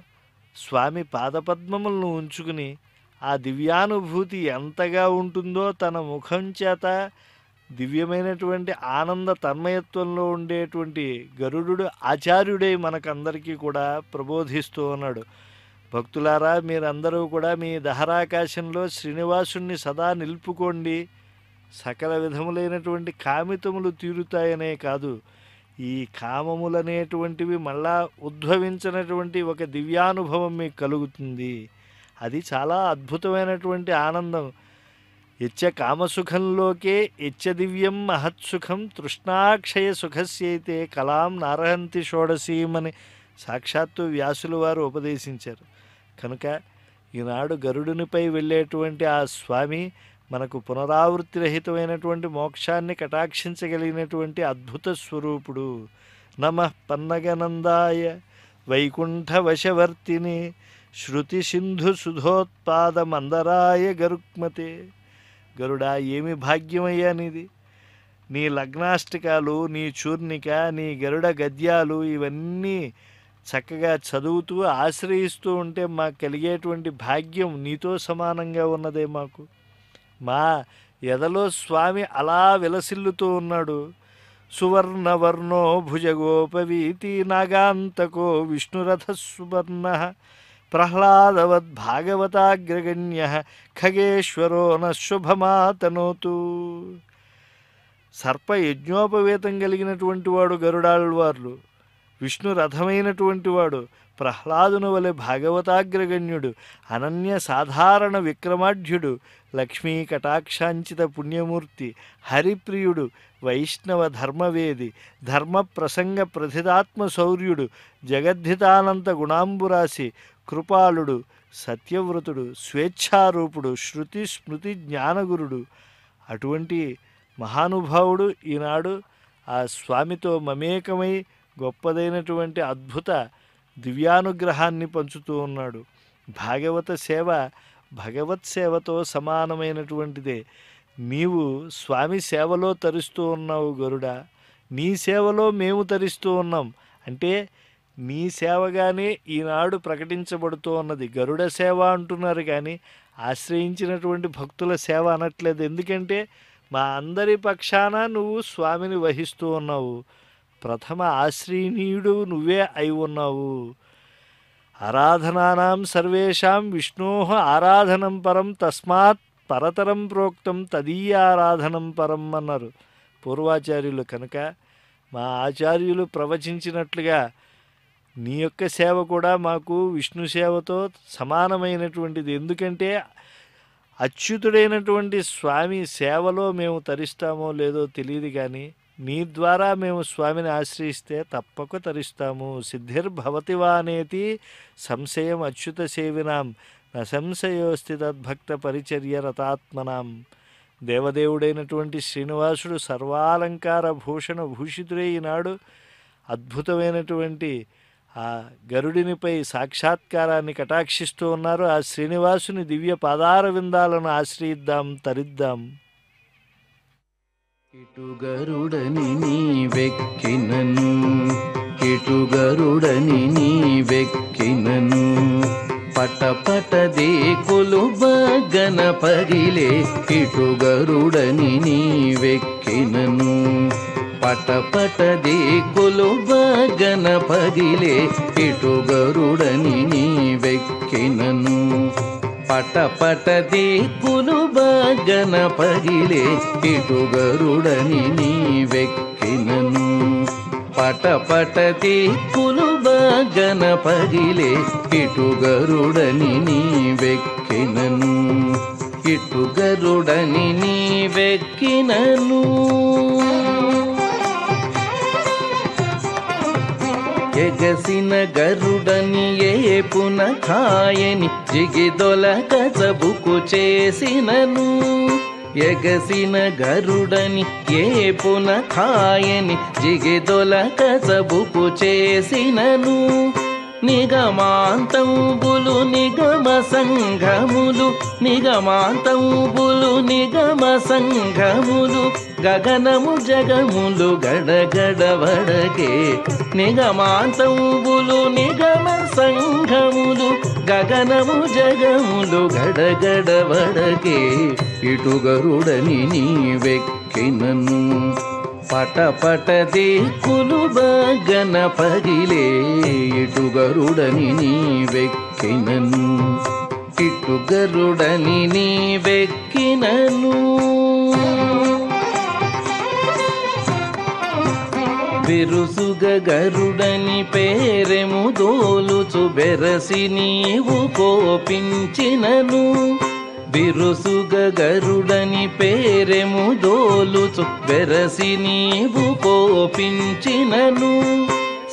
స్వామి పాదపద్మములను ఉంచుకుని ఆ దివ్యానుభూతి ఎంతగా ఉంటుందో తన ముఖం చేత దివ్యమైనటువంటి ఆనంద తన్మయత్వంలో ఉండేటువంటి గరుడు ఆచార్యుడై మనకందరికీ కూడా ప్రబోధిస్తూ ఉన్నాడు. భక్తులారా మీరందరూ కూడా మీ దహరాకాశంలో శ్రీనివాసుణ్ణి సదా నిలుపుకోండి. సకల విధములైనటువంటి కామితములు తీరుతాయనే కాదు ఈ కామములనేటువంటివి మళ్ళా ఉద్భవించినటువంటి ఒక దివ్యానుభవం మీకు కలుగుతుంది. అది చాలా అద్భుతమైనటువంటి ఆనందం. ఇచ్చ కామసుఖంలోకే ఇచ్చ దివ్యం మహత్సుఖం తృష్ణాక్షయ సుఖస్యైతే కలాం నారహంతి షోడసీమని సాక్షాత్తు వ్యాసులు వారు ఉపదేశించారు. కనుక ఈనాడు గరుడునిపై వెళ్ళేటువంటి ఆ స్వామి మనకు పునరావృత్తి రహితమైనటువంటి మోక్షాన్ని కటాక్షించగలిగినటువంటి అద్భుత స్వరూపుడు. నమ పన్నగనందాయ వైకుంఠ వశవర్తిని శృతి సింధు సుధోత్పాద మందరాయ గరుక్మతే. గరుడా ఏమి భాగ్యమయ్యా నీది? నీ లగ్నాష్టికాలు నీ చూర్ణిక నీ గరుడ గద్యాలు ఇవన్నీ చక్కగా చదువుతూ ఆశ్రయిస్తూ ఉంటే మాకు కలిగేటువంటి భాగ్యం నీతో సమానంగా ఉన్నదే మాకు. మా ఎదలో స్వామి అలా విలసిల్లుతూ ఉన్నాడు. సువర్ణవర్ణో భుజగోపవీతి నాగాంతకో విష్ణురథ సువర్ణ ప్రహ్లాదవద్ భాగవతాగ్రగణ్య ఖగేశ్వరో నశుభమాతనోతు సర్ప యజ్ఞోపవేతం కలిగినటువంటి వాడు గరుడాళ్వార్లు విష్ణు రథమైనటువంటి వాడు. ప్రహ్లాదును వలె భాగవతాగ్రగణ్యుడు అనన్య సాధారణ విక్రమాఢ్యుడు లక్ష్మీ కటాక్షాంచిత పుణ్యమూర్తి హరిప్రియుడు వైష్ణవ ధర్మవేది ధర్మ ప్రసంగ ప్రథితాత్మ శౌర్యుడు జగద్ధితానంత గుణాంబురాశి కృపాళుడు సత్యవ్రతుడు స్వేచ్ఛారూపుడు శృతి స్మృతి జ్ఞానగురుడు. అటువంటి మహానుభావుడు ఈనాడు ఆ స్వామితో మమేకమై గొప్పదైనటువంటి అద్భుత దివ్యానుగ్రహాన్ని పంచుతూ ఉన్నాడు. భాగవత సేవ భగవత్ సేవతో సమానమైనటువంటిదే. నీవు స్వామి సేవలో తరిస్తూ ఉన్నావు గరుడా. నీ సేవలో మేము తరిస్తూ ఉన్నాం. అంటే నీ సేవగానే ఈనాడు ప్రకటించబడుతూ ఉన్నది. గరుడ సేవ అంటున్నారు కానీ ఆశ్రయించినటువంటి భక్తుల సేవ అనట్లేదు. ఎందుకంటే మా అందరి పక్షాన నువ్వు స్వామిని వహిస్తూ ఉన్నావు. ప్రథమ ఆశ్రయణీయుడు నువ్వే అయి ఉన్నావు. ఆరాధనానాం సర్వేషాం విష్ణో ఆరాధనం పరం తస్మాత్ పరతరం ప్రోక్తం తదీయారాధనం పరం అన్నారు. పూర్వాచార్యులు కనుక మా ఆచార్యులు ప్రవచించినట్లుగా నీ యొక్క సేవ కూడా మాకు విష్ణు సేవతో సమానమైనటువంటిది. ఎందుకంటే అచ్యుతుడైనటువంటి స్వామి సేవలో మేము తరిస్తామో లేదో తెలియదు కానీ నీ ద్వారా మేము స్వామిని ఆశ్రయిస్తే తప్పక తరిస్తాము. సిద్ధిర్భవతి వానేతి సంశయం అచ్యుత సేవినాం. నశంశయోస్తి తద్భక్త పరిచర్య రతాత్మనాం. దేవదేవుడైనటువంటి శ్రీనివాసుడు సర్వాలంకార భూషణ భూషితుడై ఈనాడు అద్భుతమైనటువంటి ఆ గరుడినిపై సాక్షాత్కారాన్ని కటాక్షిస్తూ ఉన్నారు. ఆ శ్రీనివాసుని దివ్య పాదార విందాలను ఆశ్రయిద్దాం తరిద్దాం. కిటుగరుడని నీ వెక్కినను కిటుగరుడని నీ వెక్కినను. పట పట దేకులు బగన పగిలే కిటుగరుడని నీ వెక్కినను. పట పట దేకులు బగన పగిలే కిటుగరుడని నీ వెక్కినను. పట పట దీపులు బాగన పగిలే ఇటుగరుడని నీ వెక్కినను. పట పట దీపులు బాగన పగిలే ఇటుగరుడని నీ వెక్కినను. ఇటుగరుడని నీ వెక్కినను. ఎగసిన గరుడని ఏ పున ఖాయని జిగిదొల కసబుకు చేసినను. ఎగసిన గరుడని ఏ పున ఖాయని జిగిదొల కసబుకు చేసినను. నిగమాంతంబులు నిగమ సంఘములు నిగమాంతంబులు నిగమ సంఘములు గగనము జగములు గడగడవడకే నిగమాంతంబులు నిగమ సంఘములు గగనము జగములు గడగడవడకే ఇటు గరుడని నీ వెక్కినను పటపట దిక్కులు బగన పగిలే ఇటు గరుడని నీ వెక్కినను ఇటు గరుడని నీ వెక్కినను. బిరుసుగ గరుడని పేరెము దోలుచు బెరసి నీవు కోపించినను. బిరుసుగ గరుడని పేరెము దోలుచు బెరసి నీవు కోపించినను.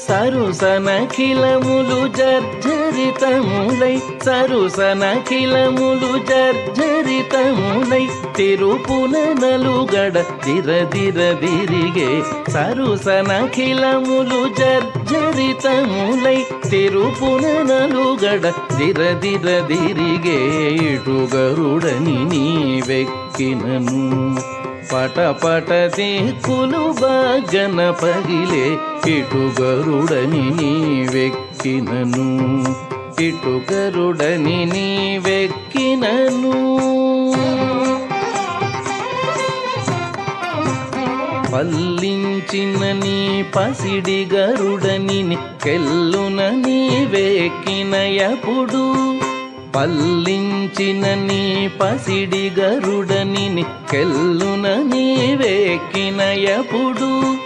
సరుసనఖిలములు జర్జరితములై సరుసనఖిలములు జర్జరితములై తిరుపున నలుగడ దిరదిరదిరిగే దిర దిరిగే సరుసనఖిలములు జర్జరితములై తిరుపున నలుగడ దిర దిర దిరిగే ఇటు పట పట దిక్కులు భజన పగిలే ఇటు గరుడని నీ వెక్కినను. ఇటు గరుడని నీ వెక్కినను. పల్లించిన నీ పసిడి గరుడని కెల్లున నీ వెక్కినయపుడు. పల్లించిన నీ పసిడి గరుడని కెల్లున నీ ఎప్పుడు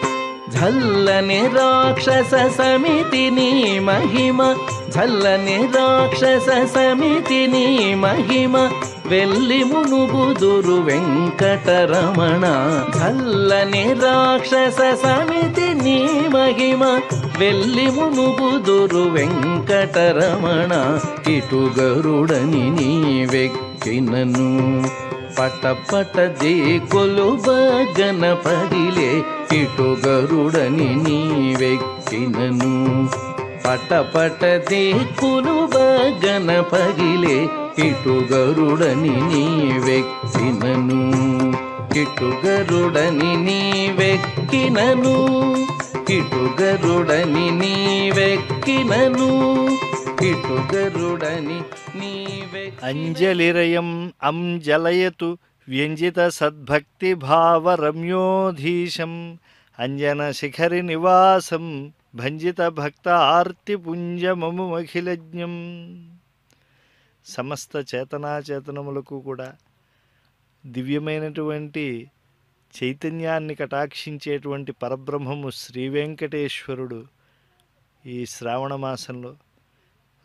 ఝల్లని రాక్షస సమితి నీ మహిమ ఝల్లని రాక్షస సమితి నీ మహిమ. వెళ్ళి మునుగుదురు వెంకటరమణ ఝల్లని రాక్షస సమితి నీ మహిమ వెళ్ళి మునుగుదురు వెంకటరమణ ఇటు గరుడని నీ వెక్కినను పట పట దేకొలు బగన పడిలే ఇటు గరుడని నీ వెక్కినను పట పట దేకులు బగన పగిలే ఇటు గరుడని నీ వెక్కినను ఇటు గరుడని నీ వెక్కినను ఇటు గరుడని నీవెక్కినను ఇటు గరుడని నీవెక్కి అంజలిరయం అంజలయతు వ్యంజిత సద్భక్తి భావ రమ్యోధీశం అంజన శిఖరి నివాసం భంజిత భక్త ఆర్తి పుంజమము అఖిలజ్ఞం. సమస్త చేతనాచేతనములకు కూడా దివ్యమైనటువంటి చైతన్యాన్ని కటాక్షించేటువంటి పరబ్రహ్మము శ్రీ వెంకటేశ్వరుడు ఈ శ్రావణ మాసంలో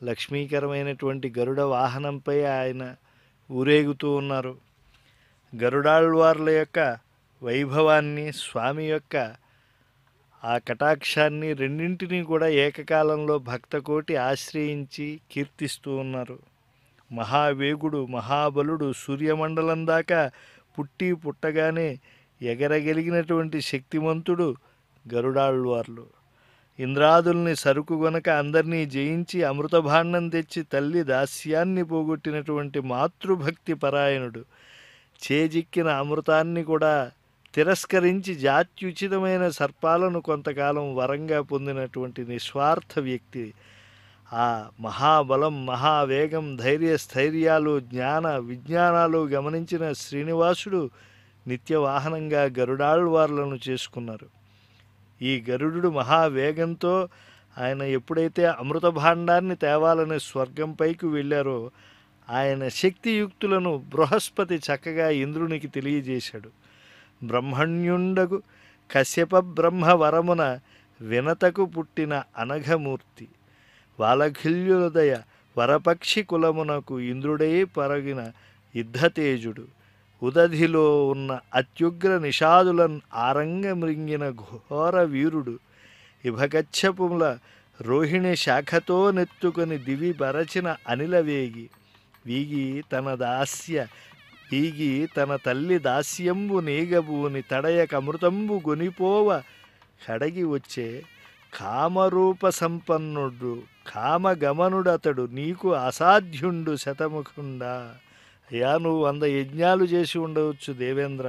లక్ష్మీకరమైనటువంటి గరుడ వాహనంపై ఆయన ఊరేగుతూ ఉన్నారు. గరుడాళ్వార్ల యొక్క వైభవాన్ని స్వామి యొక్క ఆ కటాక్షాన్ని రెండింటినీ కూడా ఏకకాలంలో భక్తకోటి ఆశ్రయించి కీర్తిస్తూ ఉన్నారు. మహావేగుడు మహాబలుడు సూర్యమండలం దాకా పుట్టి పుట్టగానే ఎగరగలిగినటువంటి శక్తిమంతుడు గరుడాళ్వార్లు. ఇంద్రాదుల్ని సరుకు గొనక అందరినీ జయించి అమృతభాండం తెచ్చి తల్లి దాస్యాన్ని పోగొట్టినటువంటి మాతృభక్తి పరాయణుడు చేజిక్కిన అమృతాన్ని కూడా తిరస్కరించి జాత్యుచితమైన సర్పాలను కొంతకాలం వరంగా పొందినటువంటి నిస్వార్థ వ్యక్తి. ఆ మహాబలం మహావేగం ధైర్య స్థైర్యాలు జ్ఞాన విజ్ఞానాలు గమనించిన శ్రీనివాసుడు నిత్యవాహనంగా గరుడాళ్వార్లను చేసుకున్నారు. ఈ గరుడు మహావేగంతో ఆయన ఎప్పుడైతే అమృత భాండాన్ని తేవాలని స్వర్గంపైకి వెళ్ళారో ఆయన శక్తియుక్తులను బృహస్పతి చక్కగా ఇంద్రునికి తెలియజేశాడు. బ్రహ్మణ్యుండగు కశ్యప బ్రహ్మవరమున వినతకు పుట్టిన అనఘమూర్తి. వాలఖిల్యుదయ వరపక్షి కులమునకు ఇంద్రుడే పరగిన యుద్ధతేజుడు. ఉదధిలో ఉన్న అత్యుగ్ర నిషాదులను ఆరంగమృంగిన ఘోర వీరుడు. ఇభగచ్చపుల రోహిణి శాఖతో నెత్తుకొని దివి బరచిన అనిలవేగి. వీగి తన దాస్య వీగి తన తల్లి దాస్యంబు నీగబూని తడయకమృతంబు గొనిపోవ కడగి వచ్చే కామరూప సంపన్నుడు కామగమనుడతడు నీకు అసాధ్యుండు శతముఖుండా అయ్యా నువ్వు వంద యజ్ఞాలు చేసి ఉండవచ్చు దేవేంద్ర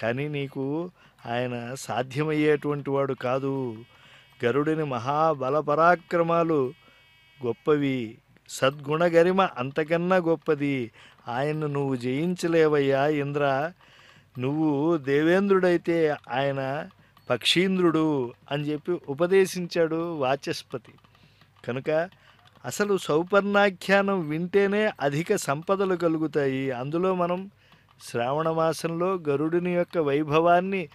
కానీ నీకు ఆయన సాధ్యమయ్యేటువంటి వాడు కాదు గరుడిని మహాబలపరాక్రమాలు గొప్పవి సద్గుణగరిమ అంతకన్నా గొప్పది ఆయన్ను నువ్వు జయించలేవయ్యా ఇంద్ర. నువ్వు దేవేంద్రుడైతే ఆయన పక్షీంద్రుడు అని చెప్పి ఉపదేశించాడు వాచస్పతి. కనుక అసలు సౌపర్ణాఖ్యానం వింటేనే అధిక సంపదలు కలుగుతాయి. అందులో మనం శ్రావణ మాసంలో గరుడిని యొక్క వైభవాన్ని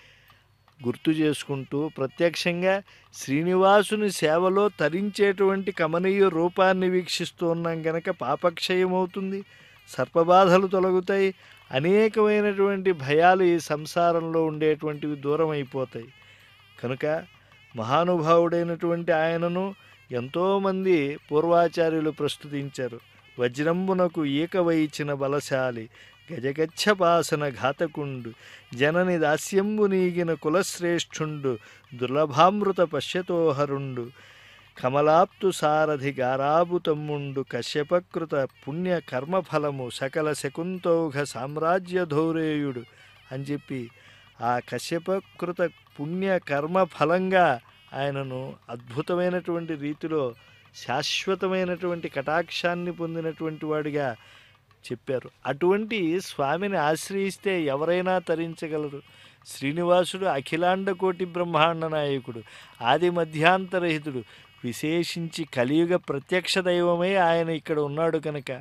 గుర్తు చేసుకుంటూ ప్రత్యక్షంగా శ్రీనివాసుని సేవలో తరించేటువంటి కమనీయ రూపాన్ని వీక్షిస్తూ ఉన్నాం గనక పాపక్షయమవుతుంది. సర్పబాధలు తొలగుతాయి అనేకమైనటువంటి భయాలు ఈ సంసారంలో ఉండేటువంటివి దూరం అయిపోతాయి కనుక మహానుభావుడైనటువంటి ఆయనను ఎంతోమంది పూర్వాచార్యులు ప్రస్తుతించారు. వజ్రంబునకు ఈక వైచిన బలశాలి గజగచ్చపాసన ఘాతకుండు జనని దాస్యంబు నీగిన కులశ్రేష్ఠుండు దుర్లభామృత పశ్యతోహరుండు కమలాప్తు సారథి గారాబు తమ్ముండు కశ్యపకృత పుణ్య కర్మఫలము సకల శకుంతౌఘ సామ్రాజ్య ధౌరేయుడు అని చెప్పి ఆ కశ్యపకృత పుణ్య కర్మ ఫలంగా ఆయనను అద్భుతమైనటువంటి రీతిలో శాశ్వతమైనటువంటి కటాక్షాన్ని పొందినటువంటి వాడిగా చెప్పారు. అటువంటి స్వామిని ఆశ్రయిస్తే ఎవరైనా తరించగలరు. శ్రీనివాసుడు అఖిలాండ కోటి బ్రహ్మాండ నాయకుడు ఆది మధ్యాంతరహితుడు విశేషించి కలియుగ ప్రత్యక్ష దైవమై ఆయన ఇక్కడ ఉన్నాడు కనుక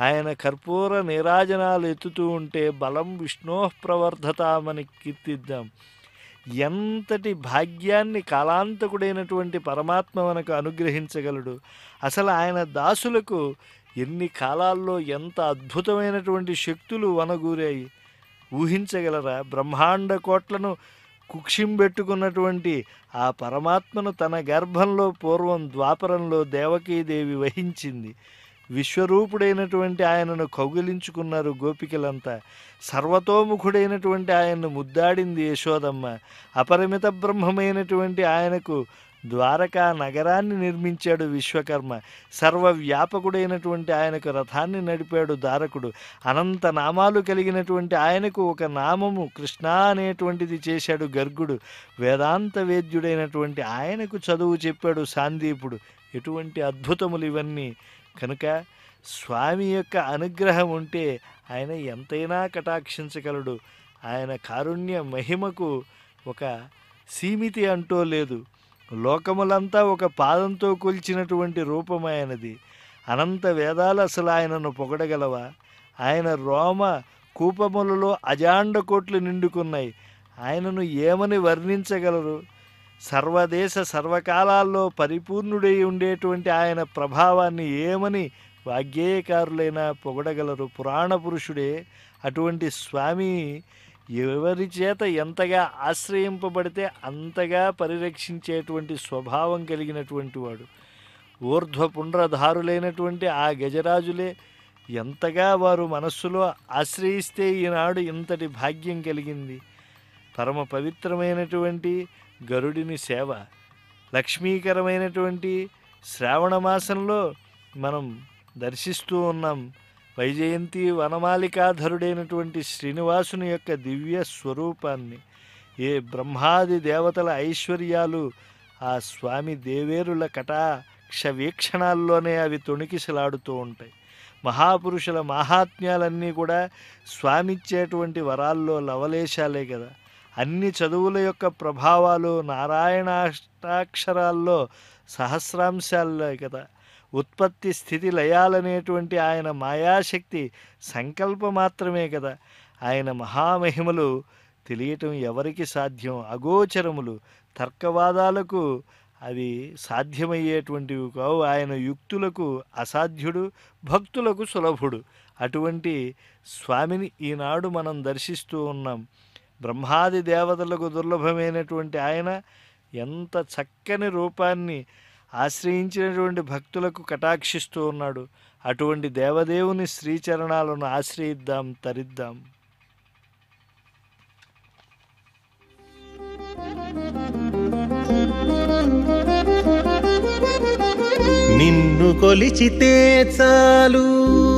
ఆయన కర్పూర నీరాజనాలు ఎత్తుతూ ఉంటే బలం విష్ణో ప్రవర్ధతామని కీర్తిద్దాం. ఎంతటి భాగ్యాన్ని కాలాంతకుడైనటువంటి పరమాత్మ మనకు అనుగ్రహించగలడు. అసలు ఆయన దాసులకు ఎన్ని కాలాల్లో ఎంత అద్భుతమైనటువంటి శక్తులు వనగూరాయి. ఊహించగలరా? బ్రహ్మాండ కోట్లను కుక్షింబెట్టుకున్నటువంటి ఆ పరమాత్మను తన గర్భంలో పూర్వం ద్వాపరంలో దేవకీదేవి వహించింది. విశ్వరూపుడైనటువంటి ఆయనను కౌగిలించుకున్నారు గోపికలంతా. సర్వతోముఖుడైనటువంటి ఆయన్ను ముద్దాడింది యశోదమ్మ. అపరిమిత బ్రహ్మమైనటువంటి ఆయనకు ద్వారకా నగరాన్ని నిర్మించాడు విశ్వకర్మ. సర్వవ్యాపకుడైనటువంటి ఆయనకు రథాన్ని నడిపాడు దారకుడు అనంత నామాలు కలిగినటువంటి ఆయనకు ఒక నామము కృష్ణ అనేటువంటిది చేశాడు గర్గుడు. వేదాంత వేద్యుడైనటువంటి ఆయనకు చదువు చెప్పాడు సాందీపుడు. ఎటువంటి అద్భుతములు ఇవన్నీ. కనుక స్వామి యొక్క అనుగ్రహం ఉంటే ఆయన ఎంతైనా కటాక్షించగలడు. ఆయన కారుణ్య మహిమకు ఒక సీమితి అంటూ లేదు. లోకములంతా ఒక పాదంతో కొలిచినటువంటి రూపమైనది అనంత వేదాలు అసలు ఆయనను పొగడగలవా? ఆయన రోమ కూపములలో అజాండ కోట్లు నిండుకున్నాయి. ఆయనను ఏమని వర్ణించగలరు? సర్వదేశ సర్వకాలాల్లో పరిపూర్ణుడై ఉండేటువంటి ఆయన ప్రభావాన్ని ఏమని వాగ్గేయకారులైనా పొగడగలరు? పురాణ పురుషుడే అటువంటి స్వామి ఎవరి చేత ఎంతగా ఆశ్రయింపబడితే అంతగా పరిరక్షించేటువంటి స్వభావం కలిగినటువంటి వాడు. ఊర్ధ్వపుండ్రధారులైనటువంటి ఆ గజరాజులే ఎంతగా వారు మనస్సులో ఆశ్రయిస్తే ఈనాడు ఇంతటి భాగ్యం కలిగింది. పరమ పవిత్రమైనటువంటి గరుడిని సేవ లక్ష్మీకరమైనటువంటి శ్రావణ మాసంలో మనం దర్శిస్తూ ఉన్నాం. వైజయంతి వనమాలికాధరుడైనటువంటి శ్రీనివాసుని యొక్క దివ్య స్వరూపాన్ని ఏ బ్రహ్మాది దేవతల ఐశ్వర్యాలు ఆ స్వామి దేవేరుల కటాక్ష వీక్షణాల్లోనే అవి తొణికిసలాడుతూ ఉంటాయి. మహాపురుషుల మహాత్మ్యాలన్నీ కూడా స్వామిచ్చేటువంటి వరాల్లో లవలేశాలే కదా. అన్ని చదువుల యొక్క ప్రభావాలు నారాయణాష్టాక్షరాల్లో సహస్రాంశాలే కదా. ఉత్పత్తి స్థితి లయాలనేటువంటి ఆయన మాయాశక్తి సంకల్ప మాత్రమే కదా. ఆయన మహామహిమలు తెలియటం ఎవరికి సాధ్యం? అగోచరములు తర్కవాదాలకు అవి సాధ్యమయ్యేటువంటివి కావు. ఆయన యుక్తులకు అసాధ్యుడు భక్తులకు సులభుడు. అటువంటి స్వామిని ఈనాడు మనం దర్శిస్తూ ఉన్నాం. బ్రహ్మాది దేవతలకు దుర్లభమైనటువంటి ఆయన ఎంత చక్కని రూపాన్ని ఆశ్రయించినటువంటి భక్తులకు కటాక్షిస్తూ ఉన్నాడు. అటువంటి దేవదేవుని శ్రీచరణాలను ఆశ్రయిద్దాం తరిద్దాం. నిన్ను కొలిచితే చాలు.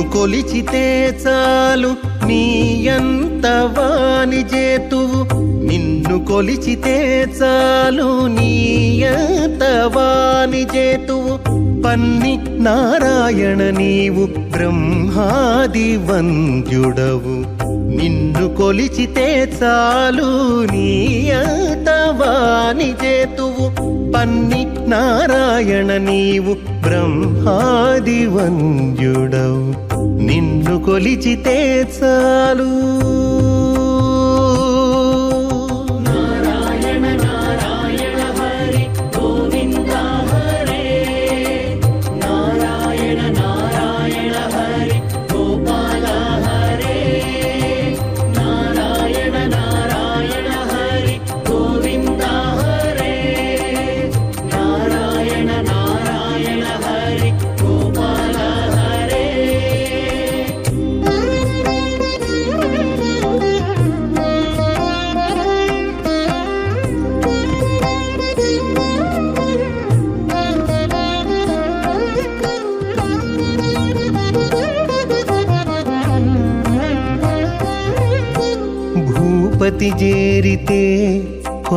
నిన్ను కొలిచితే చాలు నీ ఎంత వాణి చేతువు. నిన్ను కొలిచితే చాలు నీ ఎంత వాణి చేతువు. పన్ని నారాయణ నీవు బ్రహ్మాది వంద్యుడవు. నిన్ను కొలిచితే చాలు నీ ఎంత వాణి చేతువు. పన్ని నారాయణ నీవు బ్రహ్మాది వంద్యుడవు నిన్ను కొలిచితే చాలు.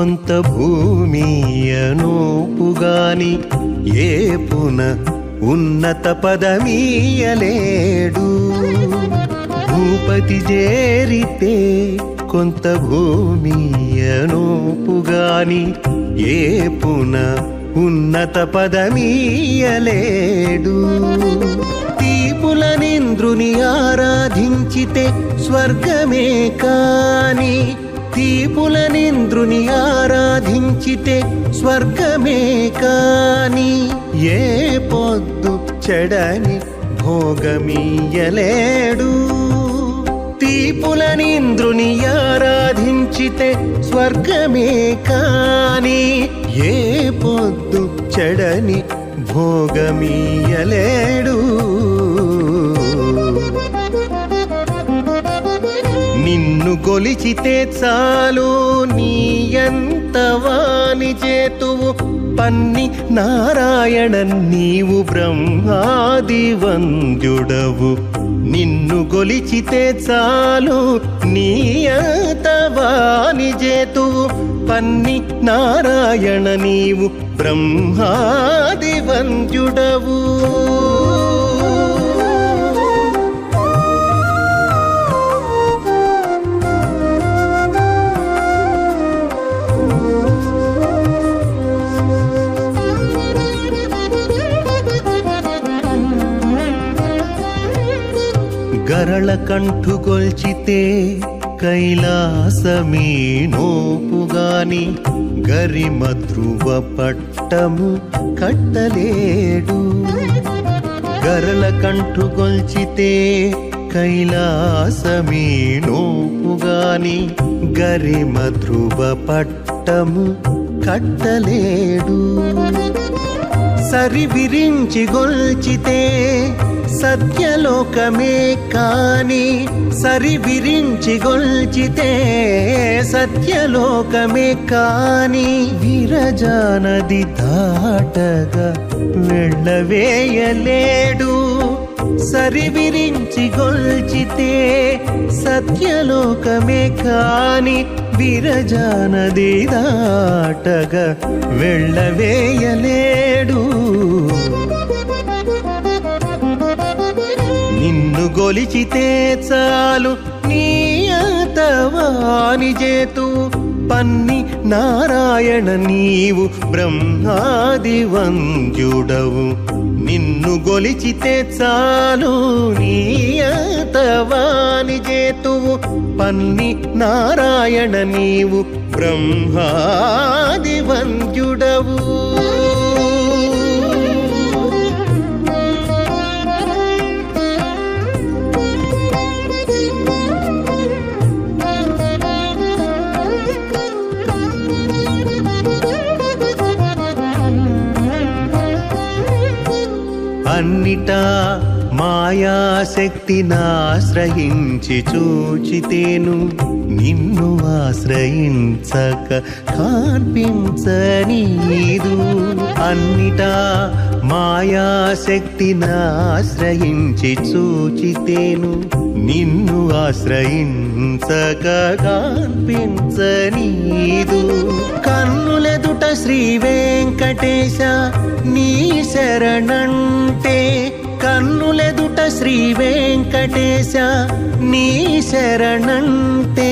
కొంత భూమియనూపుగాని ఏ పున ఉన్నత పదమీయలేడు. భూపతి చేరితే కొంత భూమియనూపుగాని ఏ పున ఉన్నత పదమీయలేడు. తీపులనింద్రుని ఆరాధించితే స్వర్గమే కాని తీపులనింద్రుని ఆరాధించితే స్వర్గమే కాని ఏ పొద్దు చెడని భోగమీయలేడు తీపులనింద్రుని ఆరాధించితే స్వర్గమే కాని ఏ పొద్దు చెడని భోగమీయలేడు నిన్ను గొలిచితే చాలు. నీ ఎంత వాణి చేతువు. పన్ని నారాయణ నీవు బ్రహ్మాది వంద్యుడవు నిన్ను గొలిచితే చాలు. నీ ఎంత వాణి చేతువు. పన్ని నారాయణ నీవు బ్రహ్మాది వంద్యుడవు గరళ కంఠుగొల్చితే కైలాసమీ నోపుగాని గరిమ ధ్రువ పట్టము కట్టలేడు. గరళ కంఠుగొల్చితే కైలాసమీ నోపుగాని గరిమ ధ్రువ పట్టము కట్టలేడు. సరి విరించి గొల్చితే సత్యలోకమే కాని సరి విరించి గొల్చితే సత్యలోకమే కాని విరజానది దాటగా వెళ్ళవేయలేడు. సరి విరించి గొల్చితే సత్యలోకమే కాని విరజానది దాటగా వెళ్ళవేయలేడు. నిన్ను గొలిచితే చాలు నీ అతవాని చేతూ పన్ని నారాయణ నీవు బ్రహ్మాది వంద్యుడవు. నిన్ను గొలిచితే చాలు నీయతవాని చేతువు. పన్ని నారాయణ నీవు బ్రహ్మాది వంద్యుడవు. అన్నిటా మాయాశక్తినాశ్రయించి చూచితేను నిన్ను ఆశ్రయించక కాన్పించనీదు అన్నిటా మాయాశక్తినాశ్రయించి చూచితేను నిన్ను ఆశ్రయించక కాన్పించనీదు కన్నులెదుట శ్రీ వెంకటేశ నీ శరణంటే కన్నులెదుట శ్రీ వెంకటేశ నీ శరణంటే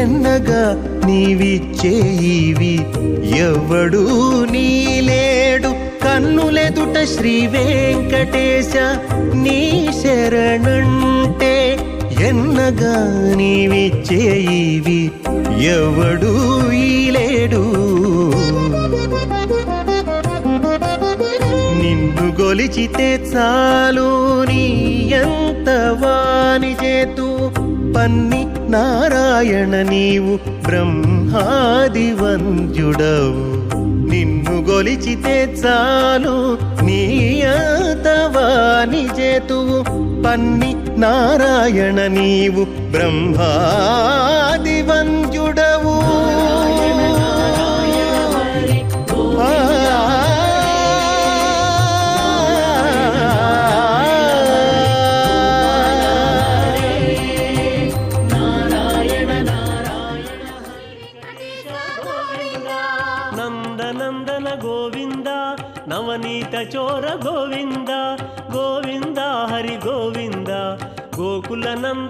ఎన్నగా నీవిచ్చేయివి ఎవడు నీలేడు. కన్నులెదుట శ్రీ వెంకటేశ నీ శరణంటే ఎన్నగా నీవిచ్చేయివి ఎవడు ఈలేడు. గొలిచితే చాలు నీ ఎంత వాణి చేతు? పన్ని నారాయణ నీవు బ్రహ్మాది వంద్యుడవు నిన్ను గొలిచితే చాలు నీ వాని చేతువు పన్ని నారాయణ నీవు బ్రహ్మాది వంద్యుడవు గోకుల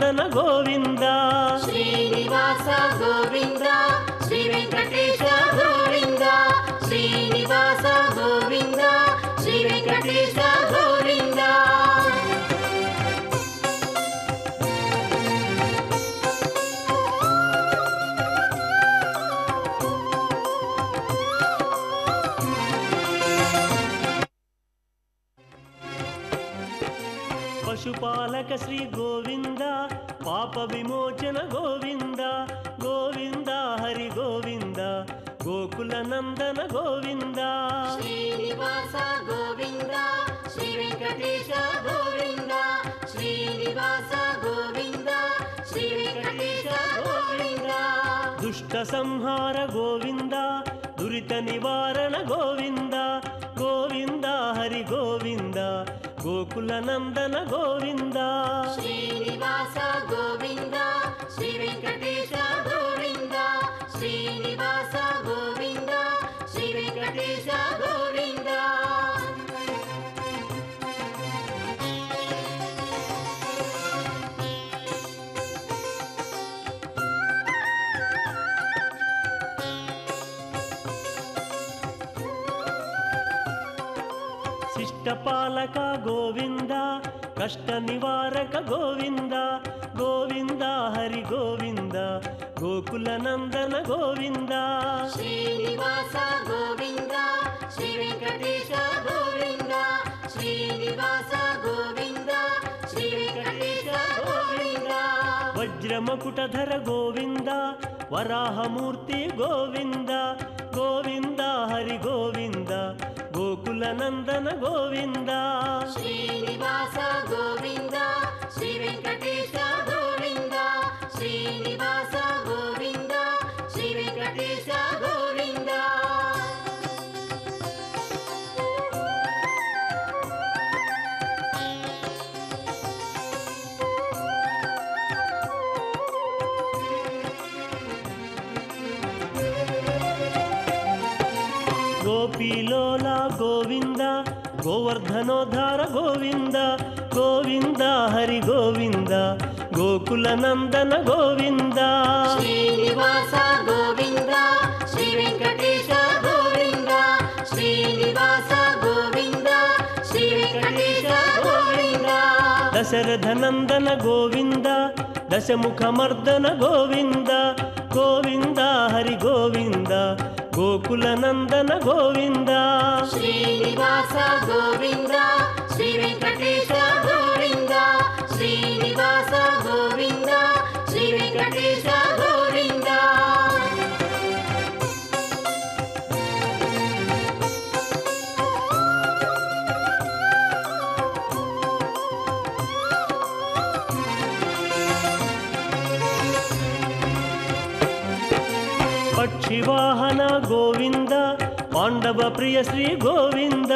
పశుపాలక శ్రీ గోవింద పాప విమోచన గోవింద గోవింద హరి గోవింద గోకుల నందన గోవింద. శ్రీనివాస గోవింద శ్రీ వెంకటేశ గోవింద శ్రీనివాస గోవింద శ్రీ వెంకటేశ సంహార గోవింద దురిత నివారణ గోవింద గోవింద హరి గోవింద గోకుల నందన గోవిందా. శ్రీనివాస గోవిందా శ్రీ వెంకటేశ శిష్టపాలక గోవింద కష్ట నివారక గోవింద గోవింద హరి గోవింద గోకుల నందన గోవింద. శ్రీనివాస గోవింద శ్రీ వెంకటేశ గోవింద శ్రీనివాస గోవింద శ్రీ వెంకటేశ గోవింద. వజ్రమకుటధర గోవింద వరాహమూర్తి గోవింద గోవింద హరి గోవింద గోకుల నందన గోవింద. శ్రీనివాస గోవింద శ్రీ వెంకటేశ గోవింద శ్రీనివాస గోవర్ధనోద్ధార గోవింద గోవింద హరి గోవింద గోకుల నందన గోవింద. శ్రీనివాస గోవింద శ్రీ వెంకటేశ గోవింద శ్రీనివాస గోవింద శ్రీ వెంకటేశ గోవింద. దశరథ నందన గోవింద దశముఖమర్దన గోవింద గోవింద హరి గోవింద గోకుల నందన గోవింద. శ్రీనివాస గోవింద శ్రీ వెంకటేశ గోవింద శ్రీనివాస గోవింద శ్రీ వెంకటేశ గోవింద. పాండవ ప్రియ శ్రీ గోవింద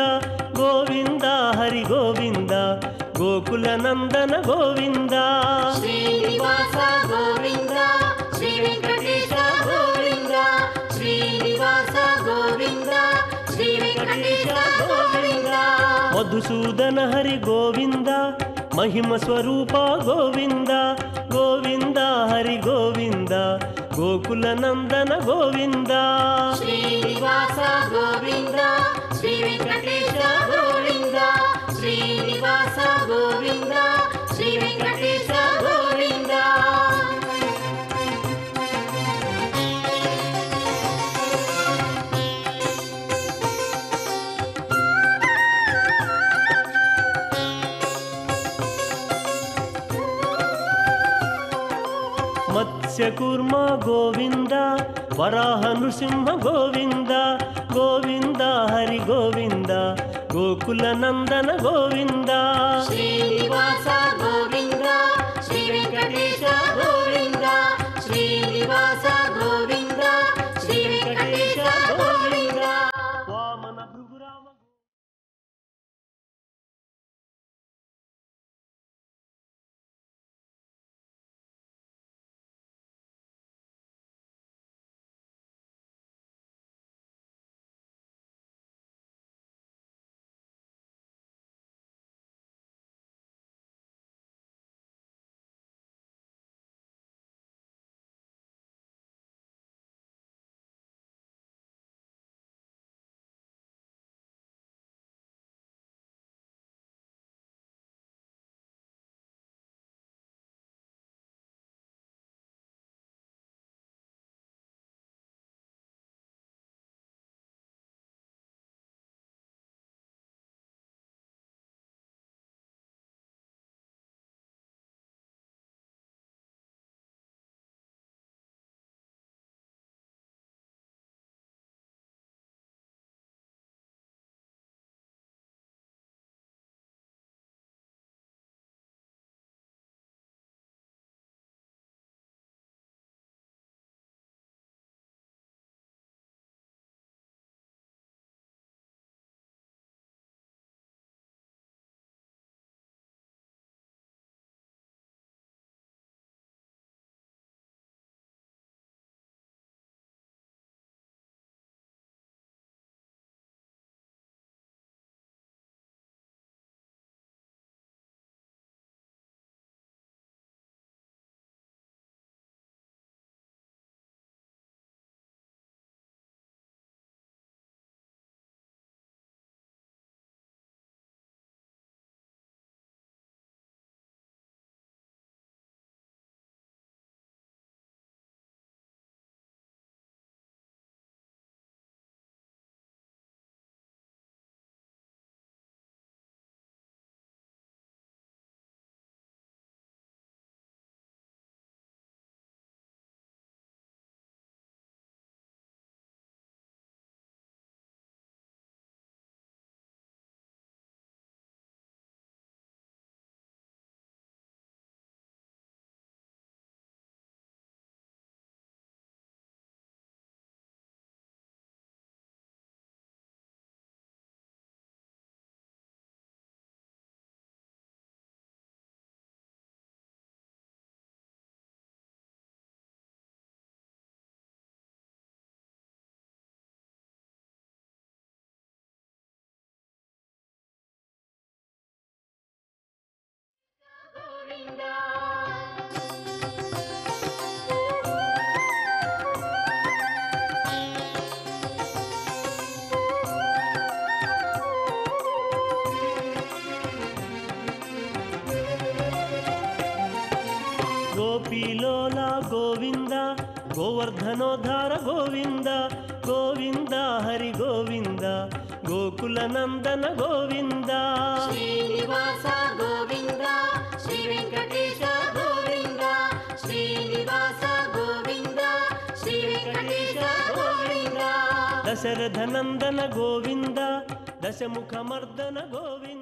గోవింద హరి గోవింద గోకుల నందన గోవింద శ్రీనివాస గోవింద శ్రీ వెంకటేశ గోవింద శ్రీనివాస గోవింద శ్రీ వెంకటేశ గోవింద మధుసూదన హరి గోవింద మహిమ స్వరూప గోవింద గోవింద హరి గోవింద గోకుల నందన గోవింద. శ్రీనివాస గోవింద శ్రీ వెంకటేశ గోవింద శ్రీనివాస గోవింద శ్రీ వెంకటేశ మత్స్యకూర్మ గోవింద వరాహ నృసింహ గోవింద గోవింద హరి గోవింద గోకుల నందన గోవింద. శ్రీనివాస గోవింద శ్రీ వెంకటేశ గోవింద. గోపీలోల గోవింద గోవర్ధనోద్ధార గోవింద గోవింద హరి గోవింద గోకుల నందన గోవింద. శ్రీనివాస దశరథనందన గోవింద దశముఖమర్దన గోవింద.